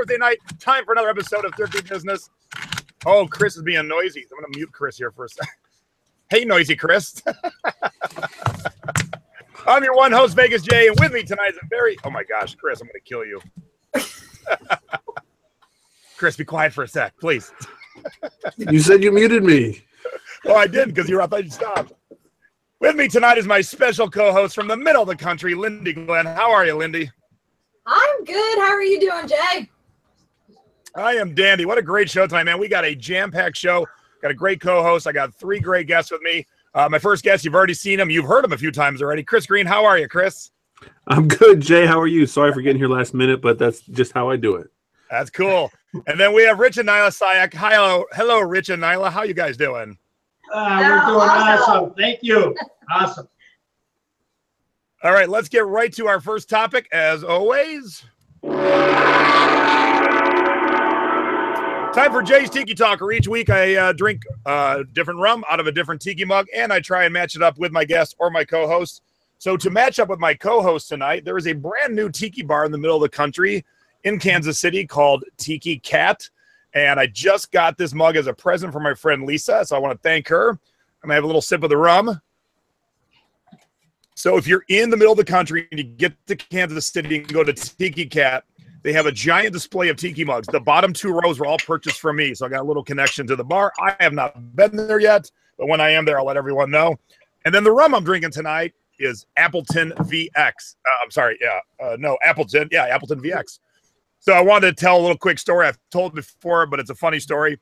Thursday night. Time for another episode of Thrifty Business. Oh, Chris is being noisy. I'm going to mute Chris here for a second. Hey, noisy Chris. I'm your one host, Vegas Jay, and with me tonight is a very. Oh my gosh, Chris, I'm going to kill you. Chris, be quiet for a sec, please. You said you muted me. Oh, I did because you. I thought you stopped. With me tonight is my special co-host from the middle of the country, Lindey Glenn. How are you, Lindey? I'm good. How are you doing, Jay? I am dandy. What a great show tonight, man. We got a jam-packed show. Got a great co-host. I got three great guests with me. Uh, my first guest, you've already seen him. You've heard him a few times already. Chris Green, how are you, Chris? I'm good, Jay. How are you? Sorry for getting here last minute, but that's just how I do it. That's cool. and then we have Rich and Nyla Siok. Hi, hello, hello, Rich and Nyla. How you guys doing? Uh, we're doing awesome. Thank you. Awesome. All right, let's get right to our first topic, as always. Time for Jay's Tiki Talker. Each week I uh, drink uh, different rum out of a different tiki mug, and I try and match it up with my guest or my co host. So, to match up with my co host tonight, there is a brand new tiki bar in the middle of the country in Kansas City called Tiki Cat. And I just got this mug as a present from my friend Lisa. So, I want to thank her. I'm to have a little sip of the rum. So, if you're in the middle of the country and you get to Kansas City and go to Tiki Cat, they have a giant display of tiki mugs. The bottom two rows were all purchased from me, so I got a little connection to the bar. I have not been there yet, but when I am there, I'll let everyone know. And then the rum I'm drinking tonight is Appleton VX. Uh, I'm sorry, yeah, uh, no Appleton, yeah, Appleton VX. So I wanted to tell a little quick story. I've told before, but it's a funny story.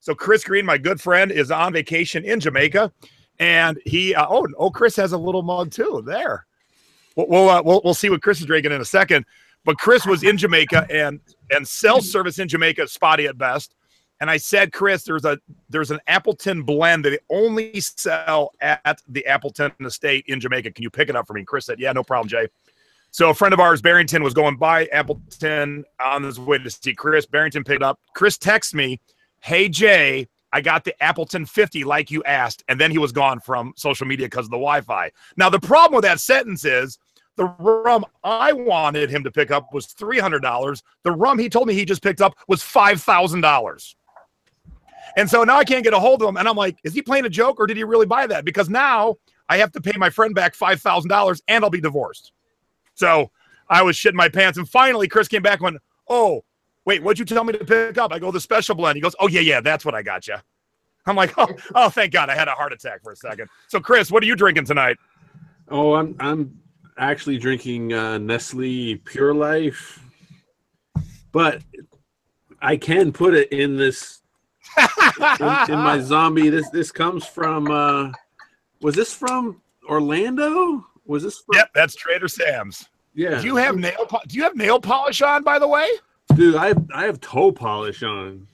So Chris Green, my good friend, is on vacation in Jamaica, and he uh, oh oh Chris has a little mug too there. We'll we'll, uh, we'll we'll see what Chris is drinking in a second. But Chris was in Jamaica and and cell service in Jamaica is spotty at best. And I said, Chris, there's a there's an Appleton blend that they only sell at the Appleton estate in Jamaica. Can you pick it up for me? Chris said, Yeah, no problem, Jay. So a friend of ours, Barrington, was going by Appleton on his way to see Chris. Barrington picked up. Chris texts me, Hey Jay, I got the Appleton 50 like you asked. And then he was gone from social media because of the Wi-Fi. Now the problem with that sentence is the rum I wanted him to pick up was $300. The rum he told me he just picked up was $5,000. And so now I can't get a hold of him. And I'm like, is he playing a joke or did he really buy that? Because now I have to pay my friend back $5,000 and I'll be divorced. So I was shitting my pants. And finally, Chris came back and went, Oh, wait, what'd you tell me to pick up? I go, The special blend. He goes, Oh, yeah, yeah, that's what I got you. I'm like, Oh, oh thank God. I had a heart attack for a second. So, Chris, what are you drinking tonight? Oh, I'm I'm actually drinking uh, Nestle Pure Life, but I can put it in this in, in my zombie. This this comes from. Uh, was this from Orlando? Was this? From, Yep, that's Trader Sam's. Yeah. Do you have nail po- do you have nail polish on, by the way? dude? I have, I have toe polish on.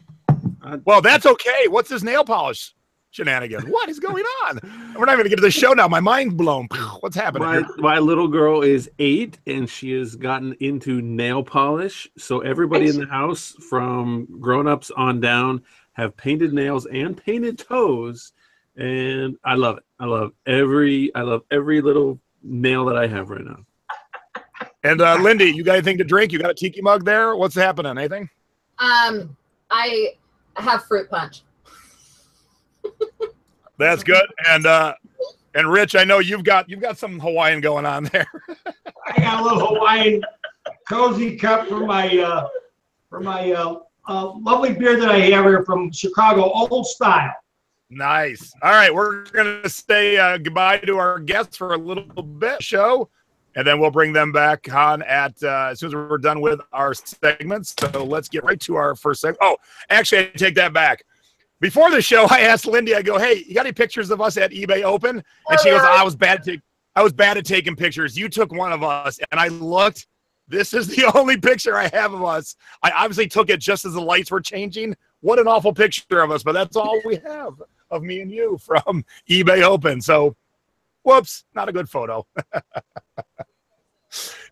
Well, that's okay. What's this nail polish shenanigan? What is going on? We're not even gonna get to the show now. My mind's blown. What's happening? My, my little girl is eight and she has gotten into nail polish. So everybody in the house, from grown-ups on down, have painted nails and painted toes. And I love it. I love every I love every little nail that I have right now. And uh, Lindey, you got anything to drink? You got a tiki mug there? What's happening? Anything? Um, I have fruit punch. That's good. And uh, and Rich, I know you've got you've got some Hawaiian going on there. I got a little Hawaiian cozy cup for my uh, for my uh, uh, lovely beer that I have here from Chicago, old style. nice. All right, we're gonna say uh, goodbye to our guests for a little bit show, and then we'll bring them back on at uh, as soon as we're done with our segments. So let's get right to our first segment. Oh, actually, I take that back. Before the show, I asked Lindey. I go, "Hey, you got any pictures of us at eBay Open?" And she goes, oh, "I was bad at I was bad at taking pictures. You took one of us." And I looked. This is the only picture I have of us. I obviously took it just as the lights were changing. What an awful picture of us, but that's all we have of me and you from eBay Open. So, whoops, not a good photo.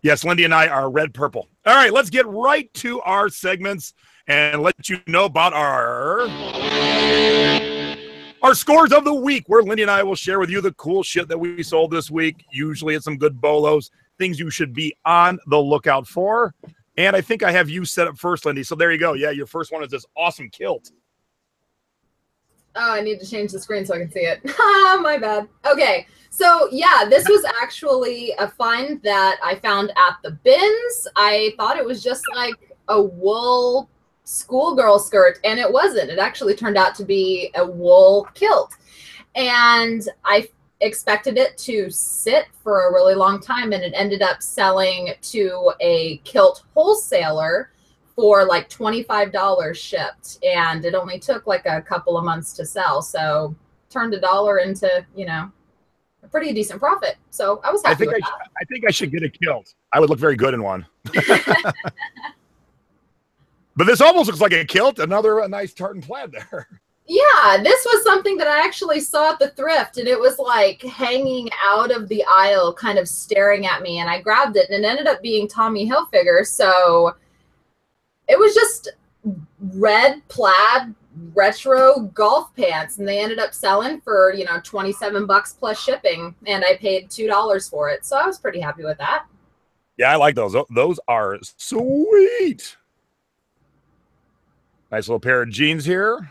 yes, Lindey and I are red purple. All right, let's get right to our segments and let you know about our our scores of the week, where Lindey and I will share with you the cool shit that we sold this week. Usually, it's some good bolos, things you should be on the lookout for. And I think I have you set up first, Lindey. So there you go. Yeah, your first one is this awesome kilt. Oh, I need to change the screen so I can see it. Ah, my bad. Okay. So, yeah, this was actually a find that I found at the bins. I thought it was just like a wool schoolgirl skirt, and it wasn't. It actually turned out to be a wool kilt. And I expected it to sit for a really long time, and it ended up selling to a kilt wholesaler for like $25 shipped and it only took like a couple of months to sell so turned a dollar into you know a pretty decent profit so i was happy I think I, I think I should get a kilt. I would look very good in one. but this almost looks like a kilt. Another a nice tartan plaid there. yeah this was something that i actually saw at the thrift and it was like hanging out of the aisle kind of staring at me and i grabbed it and it ended up being tommy hilfiger so it was just red plaid retro golf pants and they ended up selling for you know 27 bucks plus shipping and i paid two dollars for it so i was pretty happy with that Yeah, I like those. Those are sweet. Nice little pair of jeans here.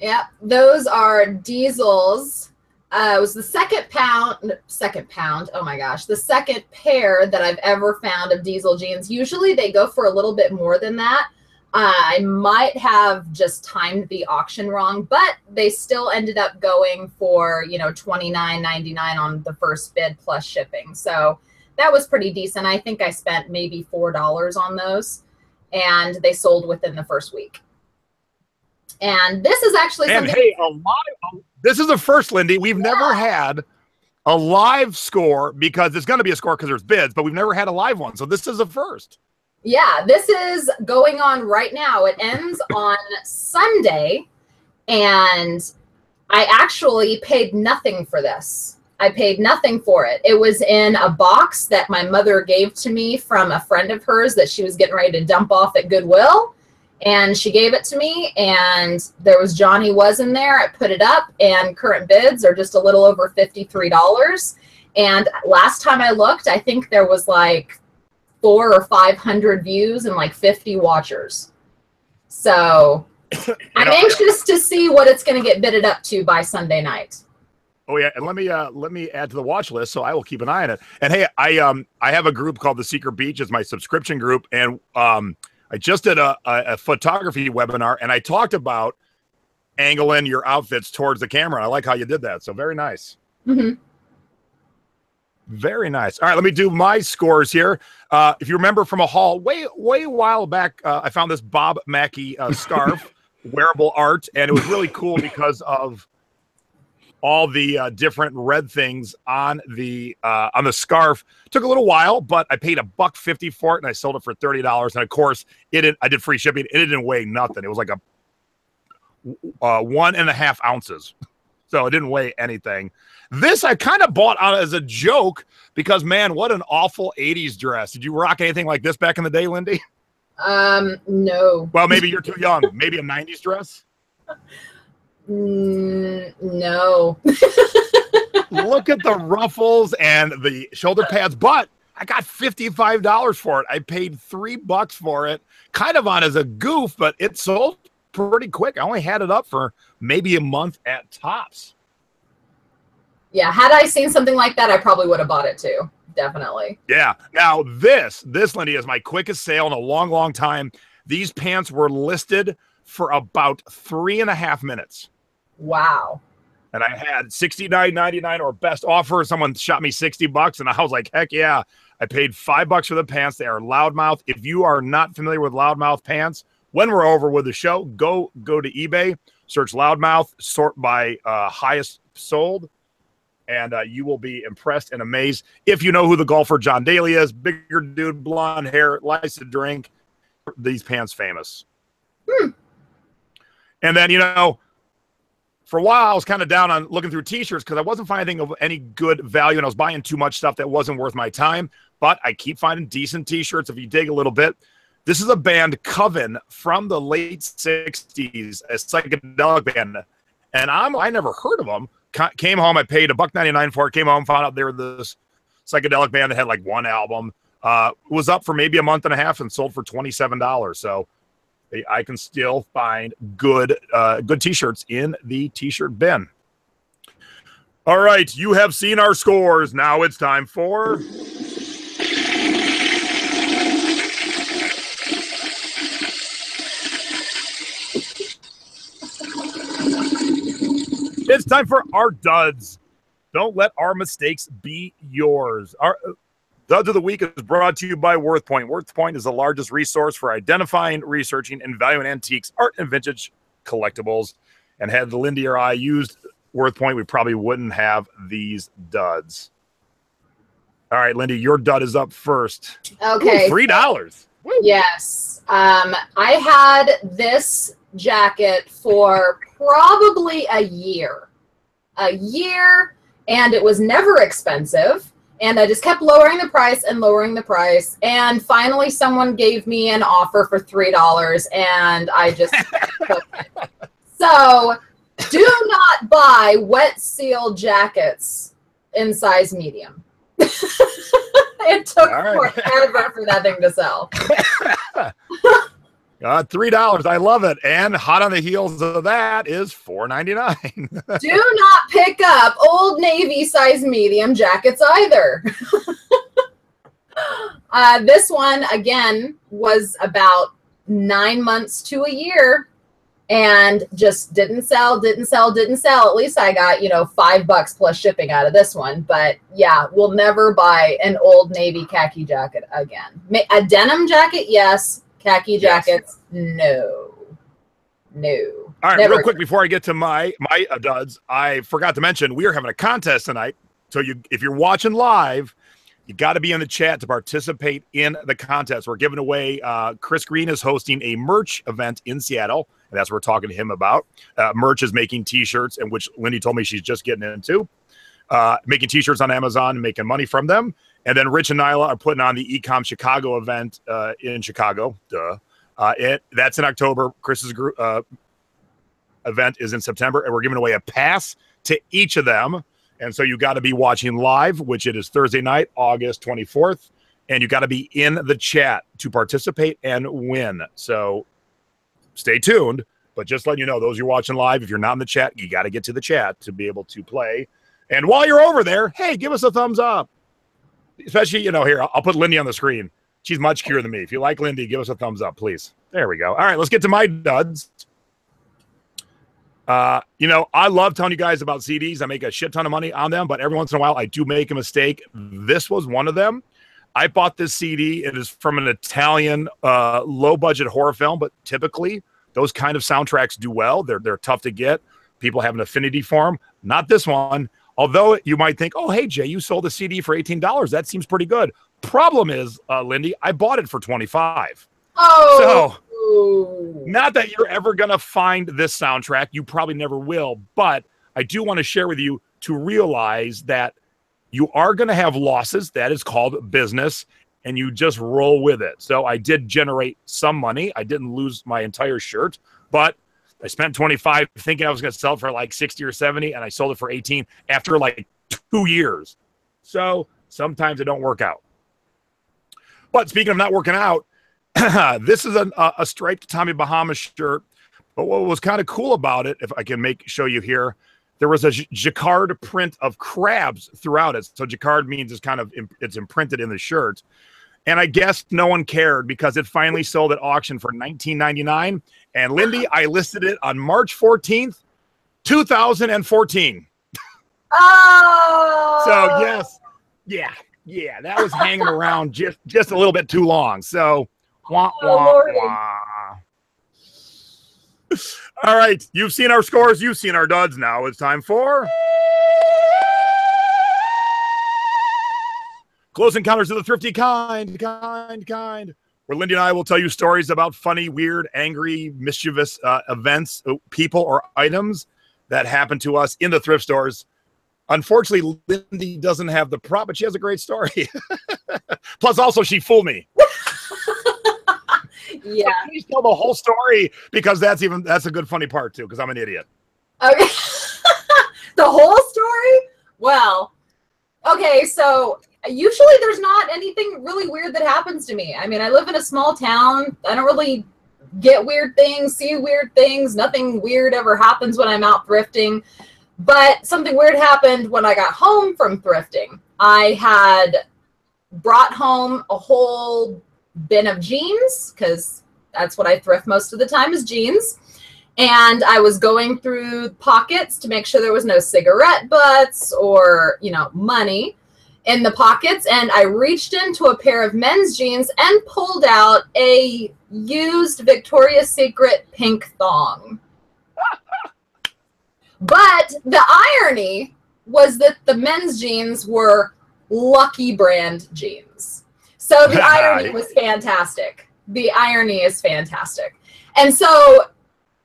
yeah those are diesels. Uh, it was the second pound second pound oh my gosh the second pair that i've ever found of diesel jeans. Usually they go for a little bit more than that. Uh, i might have just timed the auction wrong but they still ended up going for you know 29.99 on the first bid plus shipping. So that was pretty decent. I think i spent maybe four dollars on those and they sold within the first week and this is actually And something hey, a live. This is a first, Lindey. We've never had a live score because it's going to be a score because there's bids, but we've never had a live one. So this is a first. Yeah, this is going on right now. It ends on Sunday, and I actually paid nothing for this. I paid nothing for it. It was in a box that my mother gave to me from a friend of hers that she was getting ready to dump off at Goodwill. And she gave it to me, and there was Johnny Was in there. I put it up, and current bids are just a little over $53. And last time I looked, I think there was like four or five hundred views and like 50 watchers. So I'm anxious to see what it's going to get bidded up to by Sunday night. Oh yeah, and let me uh let me add to the watch list so I will keep an eye on it. And hey, I um I have a group called the Secret Beach, it's my subscription group, and um I just did a, a, a photography webinar and I talked about angling your outfits towards the camera. I like how you did that. So very nice. Mhm. Very nice. All right, let me do my scores here. Uh, if you remember from a haul way, way while back, uh, I found this Bob Mackie uh, scarf, wearable art, and it was really cool because of all the uh, different red things on the uh, on the scarf. Took a little while, but I paid a buck fifty for it, and I sold it for thirty dollars. And of course, it didn't, I did free shipping. It didn't weigh nothing. It was like a uh, one and a half ounces, so it didn't weigh anything. This I kind of bought out as a joke because man, what an awful '80s dress. Did you rock anything like this back in the day, Lindey? Um, no, Well, maybe you're too young. Maybe a '90s dress. Mm, no. Look at the ruffles and the shoulder pads, but I got $55 for it. I paid three bucks for it, kind of on as a goof, but it sold pretty quick. I only had it up for maybe a month at tops. Yeah, had I seen something like that, I probably would have bought it too. Definitely. Yeah. Now this, this Lindey is my quickest sale in a long, long time. These pants were listed for about three and a half minutes. Wow. and I had sixty nine ninety nine or best offer. Someone shot me sixty bucks, and I was like, heck yeah! I paid five bucks for the pants. They are loudmouth. If you are not familiar with loudmouth pants, when we're over with the show, go go to eBay, search loudmouth, sort by uh, highest sold, and uh, you will be impressed and amazed. If you know who the golfer John Daly is, bigger dude, blonde hair, likes to drink, these pants famous. Hmm. And then you know for a while I was kind of down on looking through t-shirts because I wasn't finding any good value and I was buying too much stuff that wasn't worth my time. But I keep finding decent t-shirts if you dig a little bit. This is a band Coven from the late 60s, a psychedelic band. And I'm I never heard of them. Came home, I paid a buck 99 for it, came home, found out they were this psychedelic band that had like one album. uh, was up for maybe a month and a half and sold for twenty seven dollars. So I can still find good uh, good t-shirts in the t-shirt bin. All right, you have seen our scores. Now it's time for It's time for our duds. Don't let our mistakes be yours. Our duds of the week is brought to you by WorthPoint. WorthPoint is the largest resource for identifying, researching, and valuing antiques, art, and vintage collectibles. And had Lindey or I used WorthPoint, we probably wouldn't have these duds. All right, Lindey, your dud is up first. Okay. Three dollars. Yes. Um, I had this jacket for probably a year. A year, and it was never expensive. And I just kept lowering the price and lowering the price. And finally, someone gave me an offer for $3, and I just. So, do not buy wet seal jackets in size medium. it took right. forever for that thing to sell. Uh, three dollars. I love it. And hot on the heels of that is four ninety nine. Do not pick up Old Navy size medium jackets either. uh, this one, again, was about nine months to a year and just didn't sell, didn't sell, didn't sell. At least I got, you know, five bucks plus shipping out of this one. But yeah, we'll never buy an Old Navy khaki jacket again. A denim jacket, yes. Khaki Yes. jackets, no. No. All right, Never real quick before I get to my my uh, duds, I forgot to mention we are having a contest tonight. So you, if you're watching live, you got to be in the chat to participate in the contest. We're giving away. Uh, Chris Green is hosting a merch event in Seattle, and that's what we're talking to him about. Uh, merch is making T-shirts, and which Lindey told me she's just getting into. Uh, making T-shirts on Amazon, and making money from them. And then Rich and Nyla are putting on the Ecom Chicago event uh, in Chicago. Duh. Uh, it that's in October. Chris's group uh, event is in September, and we're giving away a pass to each of them. And so you got to be watching live, which it is Thursday night, August 24th, and you got to be in the chat to participate and win. So stay tuned. But just letting you know, those you're watching live, if you're not in the chat, you got to get to the chat to be able to play. And while you're over there, hey, give us a thumbs up. Especially, you know, here, I'll put Lindey on the screen. She's much cuter than me. If you like Lindey, give us a thumbs up, please. There we go. All right, let's get to my duds. Uh, you know, I love telling you guys about CDs. I make a shit ton of money on them, but every once in a while I do make a mistake. This was one of them. I bought this CD. It is from an Italian uh, low budget horror film, but typically those kind of soundtracks do well. They're they're tough to get. People have an affinity for them. Not this one. Although you might think, oh, hey, Jay, you sold a CD for $18. That seems pretty good. Problem is, uh, Lindey, I bought it for 25 Oh. not that you're ever going to find this soundtrack. You probably never will. But I do want to share with you to realize that you are going to have losses. That is called business. And you just roll with it. So I did generate some money. I didn't lose my entire shirt, but I spent 25 thinking I was going to sell for like 60 or 70, and I sold it for 18 after like two years. So sometimes it don't work out. But speaking of not working out, this is a, a striped Tommy Bahama shirt. But what was kind of cool about it, if I can make show you here, there was a jacquard print of crabs throughout it. So jacquard means it's kind of it's imprinted in the shirt. And I guess no one cared because it finally sold at auction for 19.99. And Lindey, I listed it on March 14th, 2014. Oh. So yes, yeah, yeah, that was hanging around just just a little bit too long. So wah, Oh, wah, wah. All right, you've seen our scores, you've seen our duds. Now it's time for close encounters of the thrifty kind, kind, kind. Where Lindey and I will tell you stories about funny, weird, angry, mischievous uh, events, uh, people, or items that happen to us in the thrift stores. Unfortunately, Lindey doesn't have the prop, but she has a great story. Plus, also, she fooled me. Yeah. Please tell the whole story because that's even that's a good funny part too. Because I'm an idiot. Okay. the whole story? Well, okay, so usually there's not anything really weird that happens to me. I mean, I live in a small town. I don't really get weird things, see weird things. Nothing weird ever happens when I'm out thrifting. But something weird happened when I got home from thrifting. I had brought home a whole bin of jeans because that's what I thrift most of the time is jeans. And I was going through pockets to make sure there was no cigarette butts or, you know, money in the pockets. And I reached into a pair of men's jeans and pulled out a used Victoria's Secret pink thong. but the irony was that the men's jeans were Lucky brand jeans. So the irony was fantastic. The irony is fantastic. And so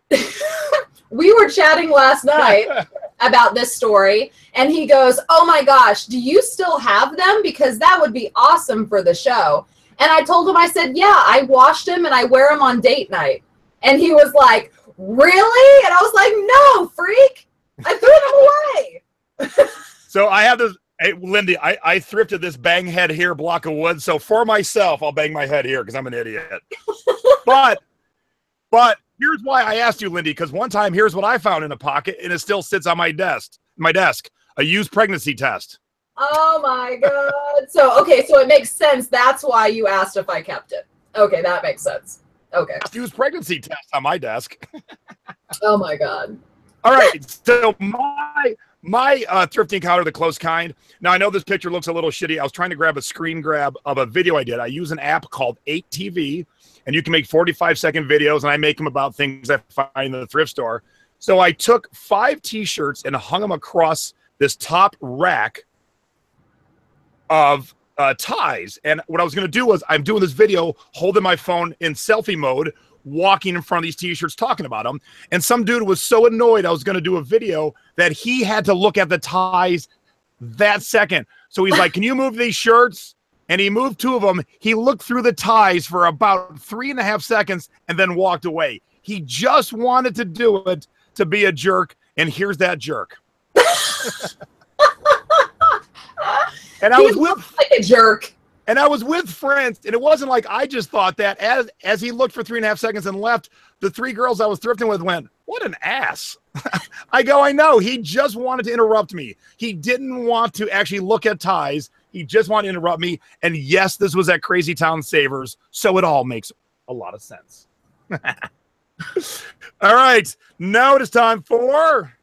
we were chatting last night about this story, and he goes, Oh my gosh, do you still have them? Because that would be awesome for the show. And I told him, I said, Yeah, I washed them and I wear them on date night. And he was like, Really? And I was like, No, freak. I threw them away. so I have this. Hey, Lindey, I, I thrifted this bang head here block of wood. So for myself, I'll bang my head here because I'm an idiot. but, but here's why I asked you, Lindey, because one time here's what I found in a pocket and it still sits on my desk, my desk, a used pregnancy test. Oh my god. So okay, so it makes sense. That's why you asked if I kept it. Okay, that makes sense. Okay. Used pregnancy test on my desk. oh my god. All right. So my my uh, thrifting encounter, the close kind. Now I know this picture looks a little shitty. I was trying to grab a screen grab of a video I did. I use an app called 8TV, and you can make 45 second videos, and I make them about things I find in the thrift store. So I took five T-shirts and hung them across this top rack of uh, ties. And what I was going to do was I'm doing this video holding my phone in selfie mode, walking in front of these t-shirts talking about them. And some dude was so annoyed I was going to do a video that he had to look at the ties that second. So he's like, "Can you move these shirts?" And he moved two of them. He looked through the ties for about three and a half seconds and then walked away. He just wanted to do it to be a jerk, and here's that jerk. and I He was with like a jerk. and I was with friends, and it wasn't like I just thought that. As as he looked for three and a half seconds and left, the three girls I was thrifting with went, "What an ass!" I go, "I know." He just wanted to interrupt me. He didn't want to actually look at ties. He just wanted to interrupt me. And yes, this was at Crazy Town Savers, so it all makes a lot of sense. all right, now it is time for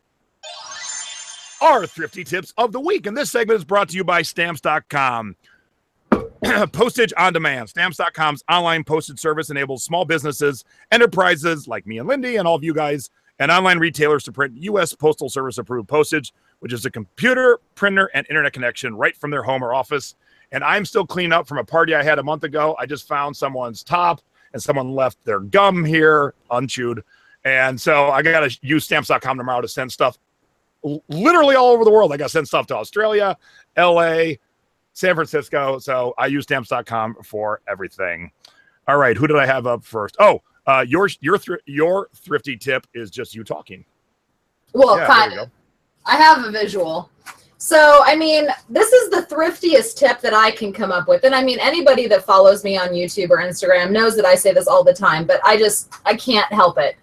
our thrifty tips of the week. And this segment is brought to you by stamps.com. postage on demand. Stamps.com's online postage service enables small businesses, enterprises like me and Lindey, and all of you guys, and online retailers to print U.S. Postal Service approved postage, which is a computer, printer, and internet connection right from their home or office. And I'm still cleaning up from a party I had a month ago. I just found someone's top, and someone left their gum here unchewed. And so I got to use stamps.com tomorrow to send stuff literally all over the world. I got to send stuff to Australia, LA, San Francisco. So I use stamps.com for everything. All right, who did I have up first? Oh, uh, your your your thrifty tip is just you talking. Well, Yeah, kind of. I have a visual. So, I mean, this is the thriftiest tip that I can come up with. And I mean, anybody that follows me on YouTube or Instagram knows that I say this all the time, but I just, I can't help it.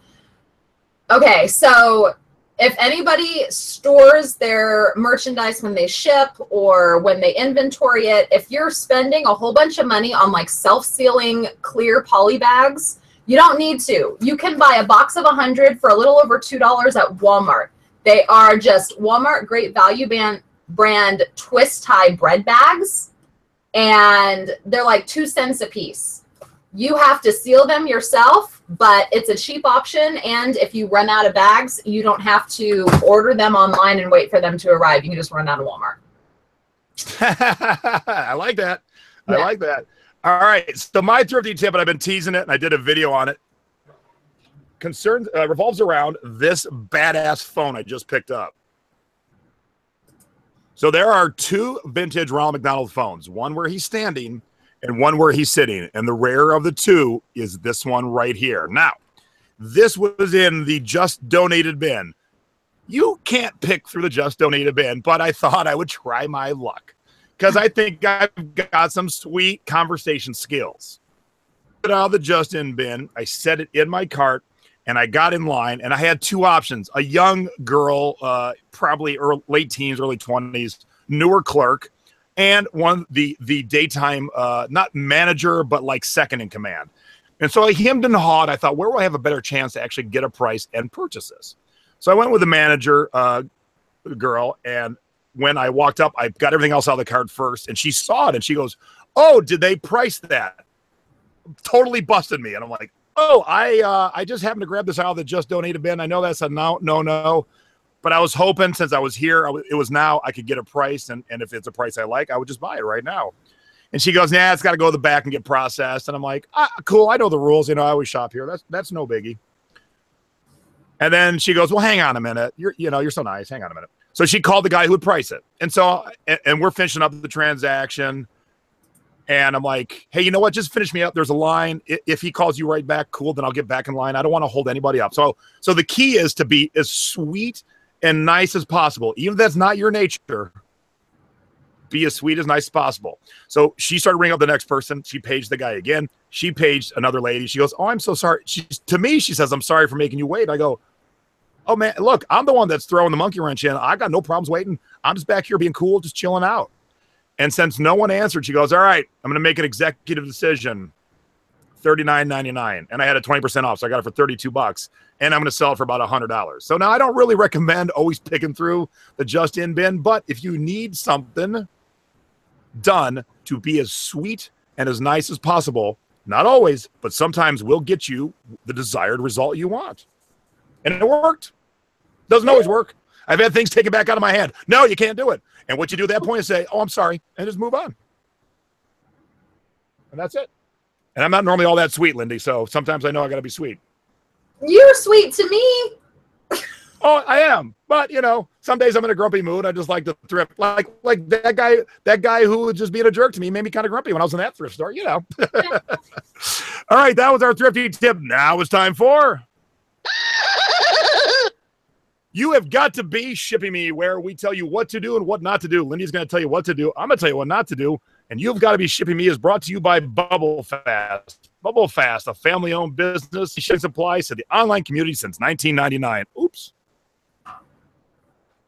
Okay, so if anybody stores their merchandise when they ship or when they inventory it, if you're spending a whole bunch of money on like self sealing clear poly bags, you don't need to. You can buy a box of 100 for a little over $2 at Walmart. They are just Walmart Great Value Band brand twist tie bread bags, and they're like two cents a piece. You have to seal them yourself, but it's a cheap option. And if you run out of bags, you don't have to order them online and wait for them to arrive. You can just run out of Walmart. I like that. I like that. All right. So my thrifty tip, and I've been teasing it, and I did a video on it. Concerns uh, revolves around this badass phone I just picked up. So there are two vintage Ronald McDonald phones, one where he's standing and one where he's sitting. And the rare of the two is this one right here. Now, this was in the just donated bin. You can't pick through the just donated bin, but I thought I would try my luck. because I think I've got some sweet conversation skills. Put out the just in bin. I set it in my cart and I got in line and I had two options a young girl, uh, probably early, late teens, early 20s, newer clerk, and one the the daytime uh, not manager, but like second in command. And so I hemmed and hawed. I thought, where will I have a better chance to actually get a price and purchase this? So I went with the manager uh, girl, and when I walked up, I got everything else out of the card first, and she saw it and she goes, "Oh, did they price that?" Totally busted me, and I'm like, "Oh, I uh, I just happened to grab this out the just donated bin. I know that's a no, no, no." But I was hoping since I was here, I w- it was now I could get a price, and, and if it's a price I like, I would just buy it right now. And she goes, "Yeah, it's got to go to the back and get processed." And I'm like, ah, "Cool, I know the rules. You know, I always shop here. That's that's no biggie." And then she goes, "Well, hang on a minute. You're you know you're so nice. Hang on a minute." So she called the guy who would price it, and so and, and we're finishing up the transaction. And I'm like, "Hey, you know what? Just finish me up. There's a line. If he calls you right back, cool. Then I'll get back in line. I don't want to hold anybody up. So so the key is to be as sweet and nice as possible, even if that's not your nature." be as sweet as nice as possible. So she started ringing up the next person. She paged the guy again. She paged another lady. She goes, "Oh, I'm so sorry." She to me, she says, "I'm sorry for making you wait." I go, "Oh man, look, I'm the one that's throwing the monkey wrench in. I got no problems waiting. I'm just back here being cool, just chilling out." And since no one answered, she goes, "All right, I'm going to make an executive decision." Thirty-nine ninety-nine, and I had a twenty percent off, so I got it for thirty-two bucks, and I'm going to sell it for about a hundred dollars. So now I don't really recommend always picking through the just-in bin, but if you need something done to be as sweet and as nice as possible. Not always, but sometimes will get you the desired result you want. And it worked. Doesn't always work. I've had things taken back out of my hand. No, you can't do it. And what you do at that point is say, oh, I'm sorry, and just move on. And that's it. And I'm not normally all that sweet, Lindey. So sometimes I know I got to be sweet. You're sweet to me. Oh, I am. But you know, some days I'm in a grumpy mood. I just like to thrift. Like like that guy, that guy who was just being a jerk to me made me kind of grumpy when I was in that thrift store, you know. All right, that was our thrifty tip. Now it's time for You have got to be shipping me where we tell you what to do and what not to do. Lindey's going to tell you what to do. I'm going to tell you what not to do. And you've got to be shipping me is brought to you by Bubble Fast. Bubble Fast, a family owned business, shipping supplies to the online community since 1999. Oops.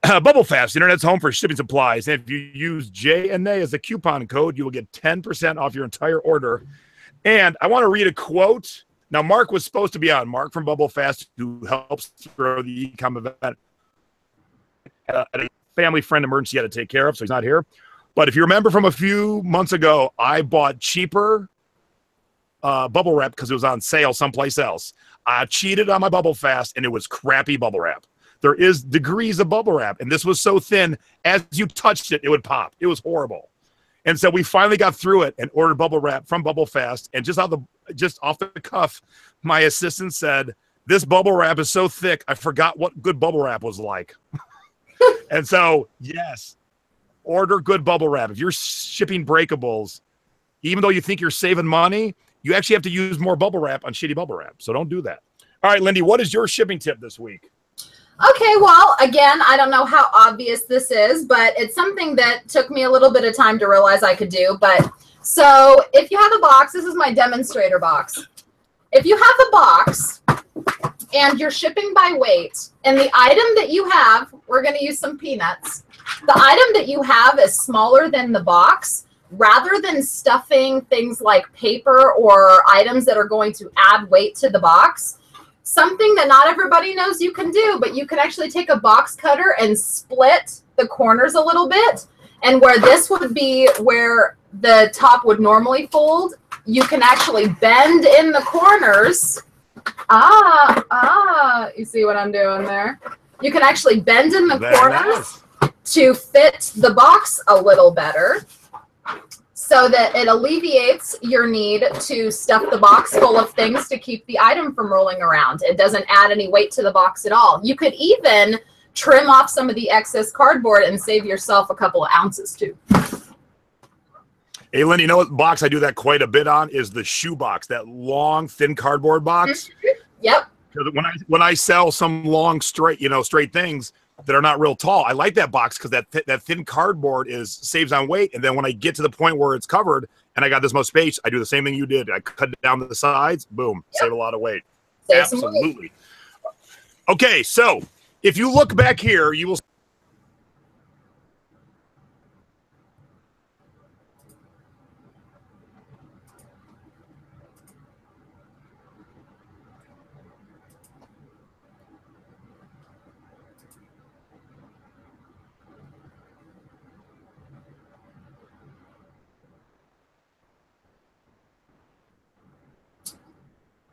Uh, Bubble Fast, internet's home for shipping supplies. And if you use J and A as a coupon code, you will get 10% off your entire order. And I want to read a quote. Now, Mark was supposed to be on. Mark from Bubble Fast, who helps throw the e-com event, had a family friend emergency he had to take care of, so he's not here. But if you remember from a few months ago, I bought cheaper uh, bubble wrap because it was on sale someplace else. I cheated on my bubble fast, and it was crappy bubble wrap. There is degrees of bubble wrap, and this was so thin. As you touched it, it would pop. It was horrible. And so we finally got through it and ordered bubble wrap from Bubble Fast. And just out the just off the cuff, my assistant said, "This bubble wrap is so thick, I forgot what good bubble wrap was like." and so, yes, order good bubble wrap. If you're shipping breakables, even though you think you're saving money, you actually have to use more bubble wrap on shitty bubble wrap. So don't do that. All right, Lindey, what is your shipping tip this week? Okay, well, again, I don't know how obvious this is, but it's something that took me a little bit of time to realize I could do. But so if you have a box, this is my demonstrator box. If you have a box and you're shipping by weight, and the item that you have, we're going to use some peanuts. The item that you have is smaller than the box. Rather than stuffing things like paper or items that are going to add weight to the box, something that not everybody knows you can do, but you can actually take a box cutter and split the corners a little bit. And where this would be where the top would normally fold, you can actually bend in the corners. Ah, ah, you see what I'm doing there? You can actually bend in the Very corners nice. to fit the box a little better so that it alleviates your need to stuff the box full of things to keep the item from rolling around. It doesn't add any weight to the box at all. You could even trim off some of the excess cardboard and save yourself a couple of ounces too. Hey, Lynn, you know what box I do that quite a bit on is the shoe box, that long, thin cardboard box. Mm-hmm. Yep. Because when I when I sell some long straight, you know, straight things, that are not real tall. I like that box because that th- that thin cardboard is saves on weight. And then when I get to the point where it's covered and I got this much space, I do the same thing you did. I cut down the sides, boom, Yep. save a lot of weight. Save some weight. Absolutely. Okay, so if you look back here, you will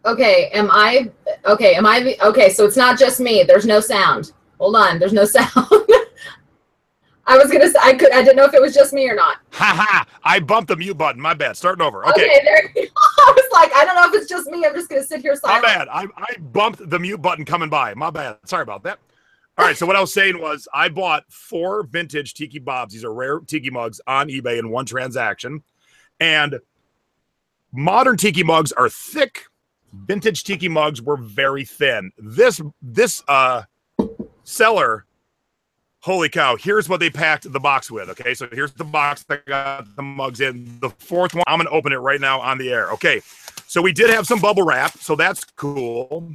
Okay, am I okay? Am I okay? So it's not just me. There's no sound. Hold on. There's no sound. I was gonna say I could. I didn't know if it was just me or not. ha ha. I bumped the mute button. My bad. Starting over. Okay. Okay, there. you go. I was like, I don't know if it's just me. I'm just gonna sit here My silent. bad. I, I bumped the mute button coming by. My bad. Sorry about that. All right. So what I was saying was I bought four vintage Tiki Bobs. These are rare Tiki mugs on eBay in one transaction. And modern Tiki mugs are thick. Vintage Tiki mugs were very thin. This this uh seller, holy cow, here's what they packed the box with. Okay. So here's the box that got the mugs in. The fourth one, I'm gonna open it right now on the air. Okay. So we did have some bubble wrap, so that's cool.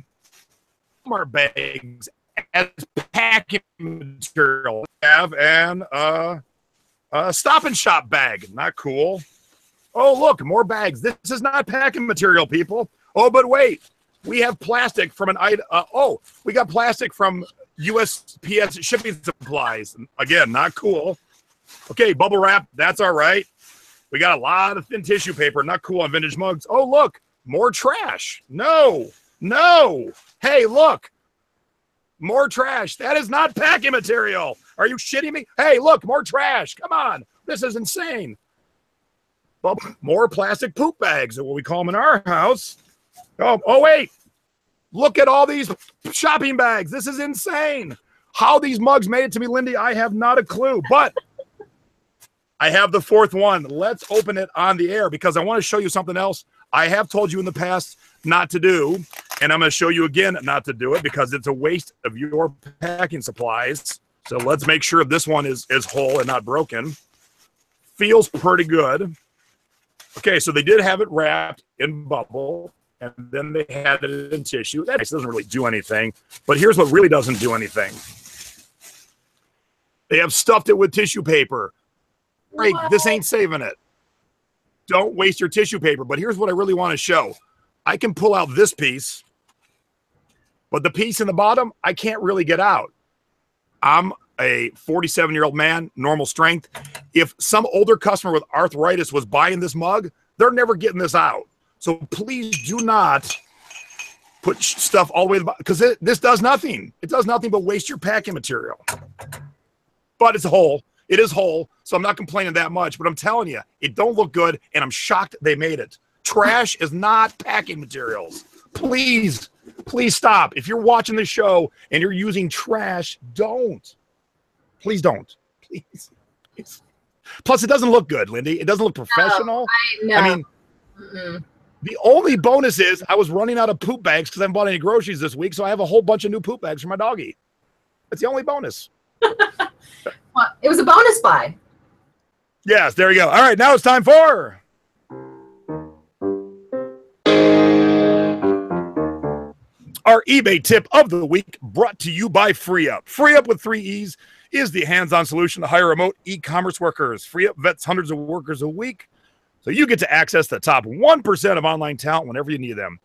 Our bags as packing material. We Have an uh, a stop and shop bag. Not cool. Oh, look, more bags. This is not packing material, people. Oh, but wait, we have plastic from an item. Uh, oh, we got plastic from USPS shipping supplies. Again, not cool. Okay, bubble wrap. That's all right. We got a lot of thin tissue paper. Not cool on vintage mugs. Oh, look, more trash. No, no. Hey, look, more trash. That is not packing material. Are you shitting me? Hey, look, more trash. Come on. This is insane. Well, more plastic poop bags, are what we call them in our house. Oh, oh, wait. Look at all these shopping bags. This is insane. How these mugs made it to me, Lindey, I have not a clue. But I have the fourth one. Let's open it on the air because I want to show you something else I have told you in the past not to do. And I'm going to show you again not to do it because it's a waste of your packing supplies. So let's make sure this one is, is whole and not broken. Feels pretty good. Okay, so they did have it wrapped in bubble and then they had it in tissue. That doesn't really do anything. But here's what really doesn't do anything they have stuffed it with tissue paper. Right, this ain't saving it. Don't waste your tissue paper. But here's what I really want to show I can pull out this piece, but the piece in the bottom, I can't really get out. I'm a 47 year old man, normal strength. If some older customer with arthritis was buying this mug, they're never getting this out. So please do not put stuff all the way to the because this does nothing. It does nothing but waste your packing material. But it's whole. It is whole, so I'm not complaining that much. But I'm telling you, it don't look good, and I'm shocked they made it. Trash is not packing materials. Please, please stop. If you're watching the show and you're using trash, don't. Please don't. Please. Please. Plus, it doesn't look good, Lindey. It doesn't look professional. I know. I mean, Mm-mm. The only bonus is I was running out of poop bags because I haven't bought any groceries this week, so I have a whole bunch of new poop bags for my doggy. That's the only bonus. Well, it was a bonus buy. Yes, there you go. All right, now it's time for. Our eBay tip of the week brought to you by FreeUp. FreeUp with three E's is the hands on solution to hire remote e commerce workers. FreeUp vets hundreds of workers a week, so you get to access the top 1% of online talent whenever you need them.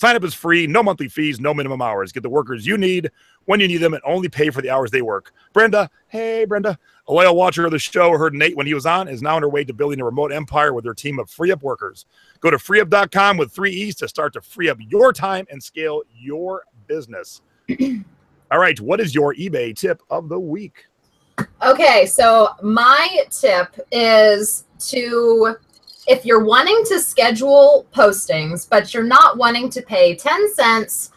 Sign up is free, no monthly fees, no minimum hours. Get the workers you need when you need them and only pay for the hours they work. Brenda, hey, Brenda, a loyal watcher of the show, heard Nate when he was on, is now on her way to building a remote empire with her team of free up workers. Go to freeup.com with three E's to start to free up your time and scale your business. All right, what is your eBay tip of the week? Okay, so my tip is to if you're wanting to schedule postings, but you're not wanting to pay 10 cents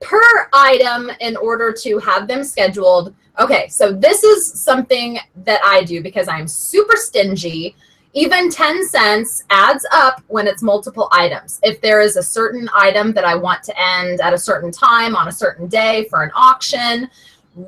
per item in order to have them scheduled. Okay, so this is something that I do because I'm super stingy. Even 10 cents adds up when it's multiple items. If there is a certain item that I want to end at a certain time on a certain day for an auction,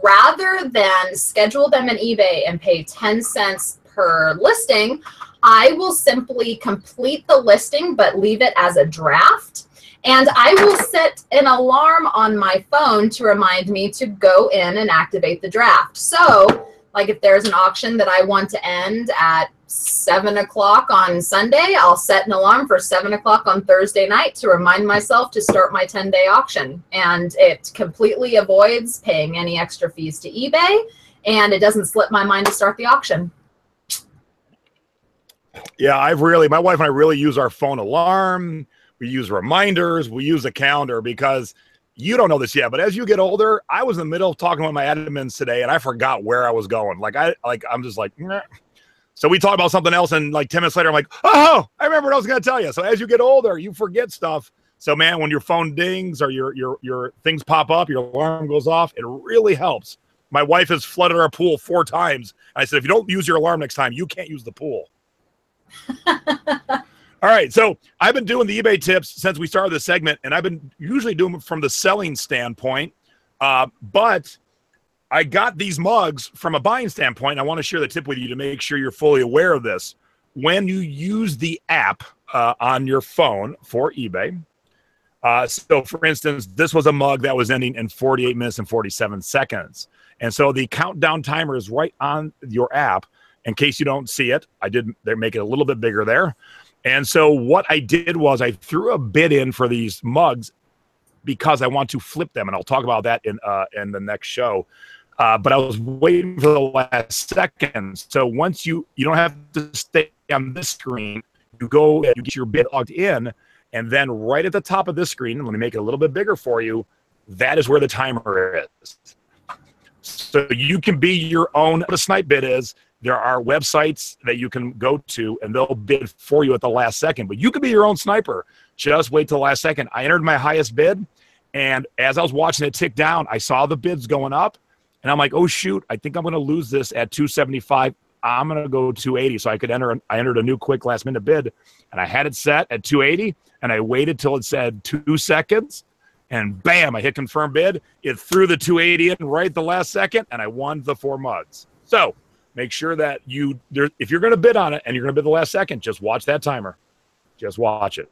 rather than schedule them in eBay and pay 10 cents per listing, I will simply complete the listing but leave it as a draft. And I will set an alarm on my phone to remind me to go in and activate the draft. So, like if there's an auction that I want to end at seven o'clock on Sunday, I'll set an alarm for seven o'clock on Thursday night to remind myself to start my 10 day auction. And it completely avoids paying any extra fees to eBay and it doesn't slip my mind to start the auction. Yeah, I've really, my wife and I really use our phone alarm. We use reminders. We use a calendar because you don't know this yet, but as you get older, I was in the middle of talking with my admins today and I forgot where I was going. Like I like I'm just like so we talk about something else and like 10 minutes later I'm like, "Oh, I remember what I was going to tell you." So as you get older, you forget stuff. So man, when your phone dings or your your your things pop up, your alarm goes off, it really helps. My wife has flooded our pool four times. I said, if you don't use your alarm next time, you can't use the pool. All right. So I've been doing the eBay tips since we started the segment, and I've been usually doing them from the selling standpoint. Uh, but I got these mugs from a buying standpoint. I want to share the tip with you to make sure you're fully aware of this. When you use the app uh, on your phone for eBay, uh, so for instance, this was a mug that was ending in 48 minutes and 47 seconds. And so the countdown timer is right on your app. In case you don't see it, I did make it a little bit bigger there. And so what I did was I threw a bid in for these mugs because I want to flip them, and I'll talk about that in uh, in the next show. Uh, but I was waiting for the last second. So once you you don't have to stay on this screen, you go you get your bid logged in, and then right at the top of this screen, let me make it a little bit bigger for you. That is where the timer is. So you can be your own. What a snipe bid is there are websites that you can go to and they'll bid for you at the last second, but you can be your own sniper. Just wait till the last second. I entered my highest bid, and as I was watching it tick down, I saw the bids going up, and I'm like, oh shoot, I think I'm going to lose this at 275. I'm going to go 280. So I could enter, I entered a new quick last minute bid, and I had it set at 280, and I waited till it said two seconds. And bam, I hit confirm bid. It threw the 280 in right the last second, and I won the four mugs. So make sure that you there if you're going to bid on it and you're going to bid the last second just watch that timer. Just watch it.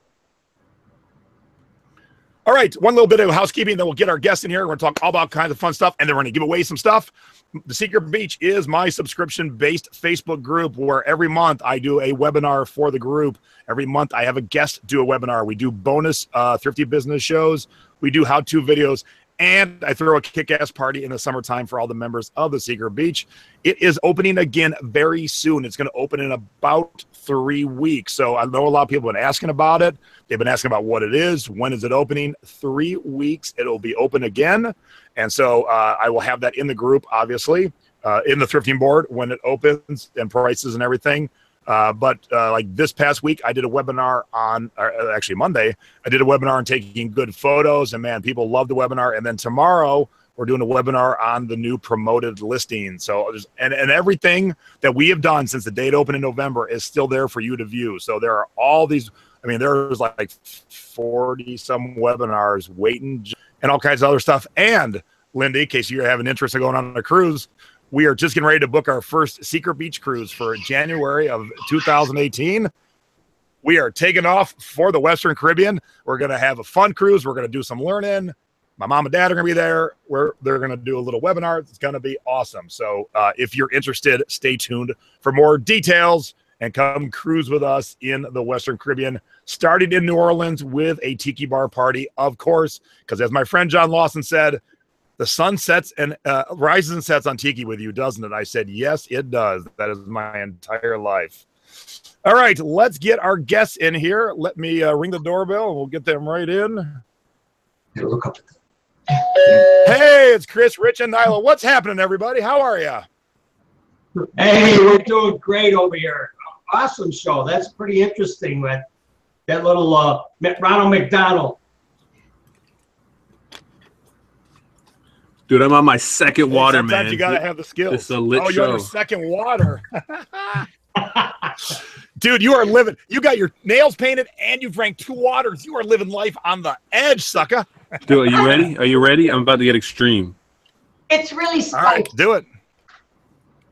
All right one little bit of housekeeping then we'll get our guests in here. We're going to talk all about kinds of fun stuff and then we're going to give away some stuff. The secret beach is my subscription based facebook group where every month i do a webinar for the group. Every month i have a guest do a webinar. We do bonus uh, thrifty business shows. We do how to videos and I throw a kick ass party in the summertime for all the members of the Secret Beach. It is opening again very soon. It's going to open in about three weeks. So I know a lot of people have been asking about it. They've been asking about what it is. When is it opening? Three weeks. It'll be open again. And so uh, I will have that in the group, obviously, uh, in the thrifting board when it opens and prices and everything. Uh, but uh, like this past week, I did a webinar on, uh, actually Monday, I did a webinar on taking good photos, and man, people love the webinar. And then tomorrow, we're doing a webinar on the new promoted listing. So, and and everything that we have done since the date opened in November is still there for you to view. So there are all these. I mean, there's like 40 some webinars waiting and all kinds of other stuff. And Lindey, in case you have an interest in going on a cruise, we are just getting ready to book our first Secret Beach cruise for January of 2018. We are taking off for the Western Caribbean. We're going to have a fun cruise. We're going to do some learning. My mom and dad are going to be there. We're, they're going to do a little webinar. It's going to be awesome. So uh, if you're interested, stay tuned for more details and come cruise with us in the Western Caribbean, starting in New Orleans with a tiki bar party, of course, because as my friend John Lawson said, the sun sets and uh, rises and sets on Tiki with you, doesn't it? I said, yes, it does. That is my entire life. All right, let's get our guests in here. Let me uh, ring the doorbell we'll get them right in. Hey, it's Chris, Rich, and Nyla. What's happening, everybody? How are you? Hey, we're doing great over here. Awesome show. That's pretty interesting. That that little uh, Ronald McDonald Dude, I'm on my second water, Sometimes man. you gotta have the skills. It's a lit oh, you're on your second water. Dude, you are living. You got your nails painted and you've drank two waters. You are living life on the edge, sucker. Dude, are you ready? Are you ready? I'm about to get extreme. It's really All right, do it.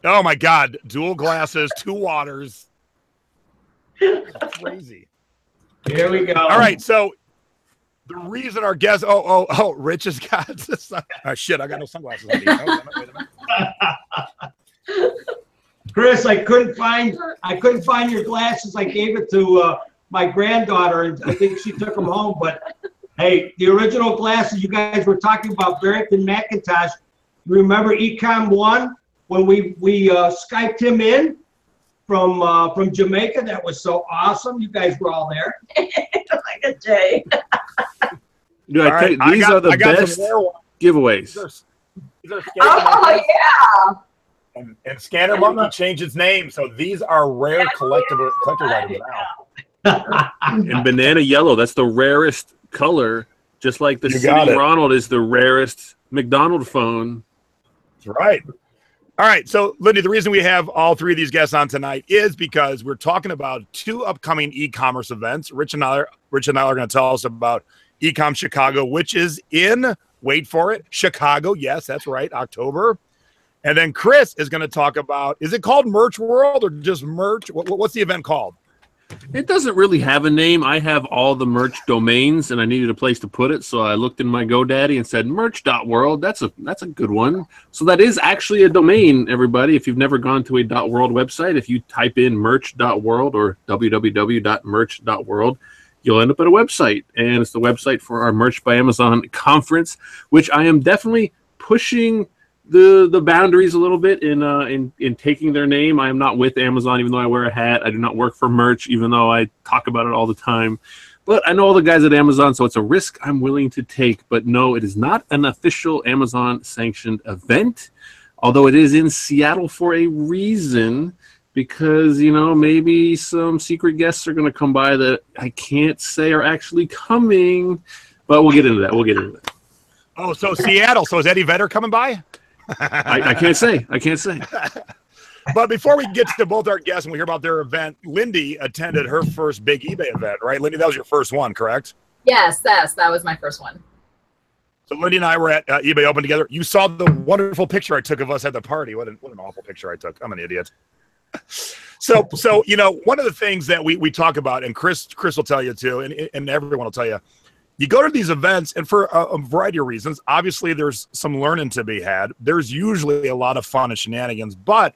Oh my God! Dual glasses, two waters. That's Crazy. Here we go. All right, so the reason our guest, oh, oh, oh, Rich has got this. Oh, shit, I got no sunglasses. On. Oh. Chris, I couldn't find I couldn't find your glasses. I gave it to uh, my granddaughter, and I think she took them home. But hey, the original glasses you guys were talking about, Barrington McIntosh. Remember Econ One when we we uh, skyped him in from uh, from Jamaica? That was so awesome. You guys were all there. like a Jay. Dude, I right, think I these got- are the I got best giveaways. These are- these are Oh yeah. and, and Scanner Monkey changed its name, so these are rare collectible collector's items now. And banana yellow, that's the rarest color. Just like the You City. Ronald is the rarest McDonald phone. That's right. All right. So, Lindey, the reason we have all three of these guests on tonight is because we're talking about two upcoming e-commerce events. Rich and I, Rich and I are going to tell us about Ecom Chicago, which is in wait for it, Chicago. Yes, that's right, October. And then Chris is going to talk about is it called Merch World or just Merch? What, what's the event called? It doesn't really have a name. I have all the merch domains and I needed a place to put it. So I looked in my GoDaddy and said merch.world. That's a that's a good one. So that is actually a domain, everybody. If you've never gone to a .world website, if you type in merch.world or www.merch.world, you'll end up at a website. And it's the website for our Merch by Amazon conference, which I am definitely pushing the the boundaries a little bit in uh in in taking their name. I am not with Amazon, even though I wear a hat. I do not work for merch, even though I talk about it all the time. But I know all the guys at Amazon, so it's a risk I'm willing to take. But no, it is not an official Amazon sanctioned event, although it is in Seattle for a reason. Because you know maybe some secret guests are going to come by that I can't say are actually coming, but we'll get into that. We'll get into that. Oh, so Seattle. So is Eddie Vedder coming by? I, I can't say. I can't say. But before we get to both our guests and we hear about their event, Lindey attended her first big eBay event, right? Lindey, that was your first one, correct? Yes, yes, that was my first one. So Lindey and I were at uh, eBay Open together. You saw the wonderful picture I took of us at the party. What an, what an awful picture I took. I'm an idiot. So, so you know, one of the things that we we talk about, and Chris Chris will tell you too, and and everyone will tell you, you go to these events, and for a, a variety of reasons, obviously there's some learning to be had. There's usually a lot of fun and shenanigans, but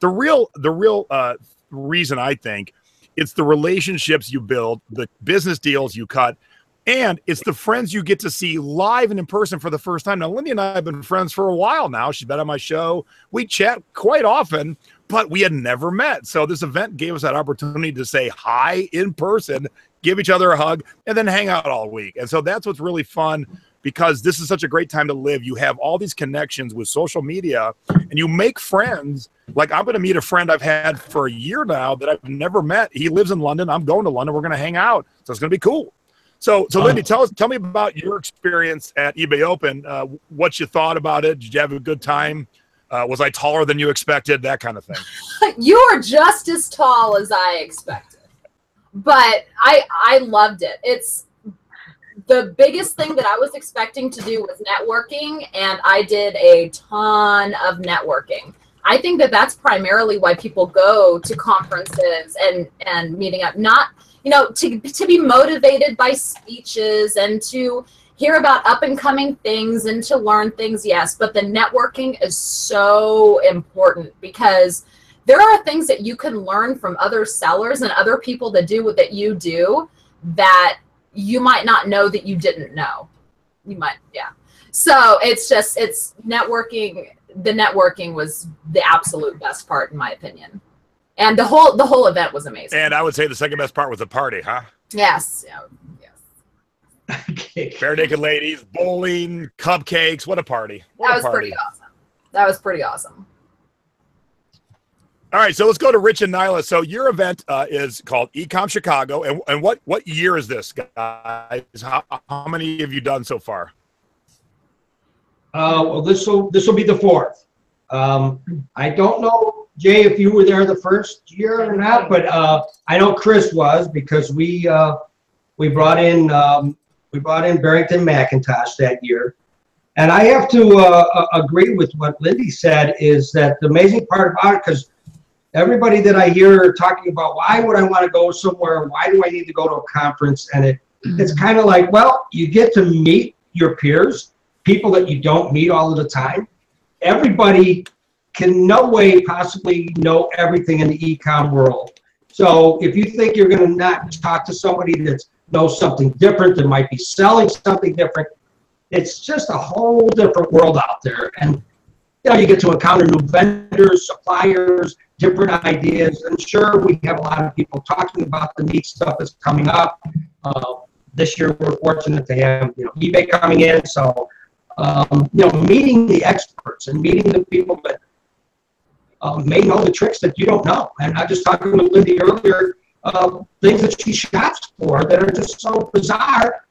the real the real uh, reason I think it's the relationships you build, the business deals you cut, and it's the friends you get to see live and in person for the first time. Now, Lindey and I have been friends for a while now. She's been on my show. We chat quite often, but we had never met. So this event gave us that opportunity to say hi in person, give each other a hug, and then hang out all week. And so that's what's really fun because this is such a great time to live. You have all these connections with social media and you make friends. Like I'm going to meet a friend I've had for a year now that I've never met. He lives in London. I'm going to London. We're going to hang out. So it's going to be cool. So, so Lindey, tell us, tell me about your experience at eBay Open. Uh, what you thought about it? Did you have a good time? Uh, was I taller than you expected? That kind of thing. you are just as tall as I expected. But I I loved it. It's the biggest thing that I was expecting to do was networking and I did a ton of networking. I think that that's primarily why people go to conferences and and meeting up not you know to to be motivated by speeches and to hear about up and coming things and to learn things yes but the networking is so important because there are things that you can learn from other sellers and other people that do what that you do that you might not know that you didn't know. You might yeah. So it's just it's networking the networking was the absolute best part in my opinion. And the whole the whole event was amazing. And I would say the second best part was the party, huh? yes yeah, yes Okay. Barenaked Ladies, bowling, cupcakes. What a party! What that a was party! pretty awesome that was pretty awesome All right, so let's go to Rich and Nyla. So your event uh, is called Ecom Chicago, and and what what year is this, guys? How, how many have you done so far? Uh, well, this will, this will be the fourth. Um, I don't know, Jay, if you were there the first year or not, but, uh, I know Chris was because we, uh, we brought in, um, we brought in Barrington McIntosh that year. And I have to uh, agree with what Lindey said is that the amazing part about it, because everybody that I hear talking about why would I want to go somewhere, why do I need to go to a conference, and it it's kind of like, well, you get to meet your peers, people that you don't meet all of the time. Everybody can no way possibly know everything in the ecom world. So if you think you're going to not talk to somebody that knows something different, that might be selling something different, it's just a whole different world out there. And you know, you get to encounter new vendors, suppliers, different ideas. And sure, we have a lot of people talking about the neat stuff that's coming up. Uh, this year, we're fortunate to have you know eBay coming in, so um, you know meeting the experts and meeting the people that uh, may know the tricks that you don't know. And I just talking with Lindey earlier, uh, things that she shops for that are just so bizarre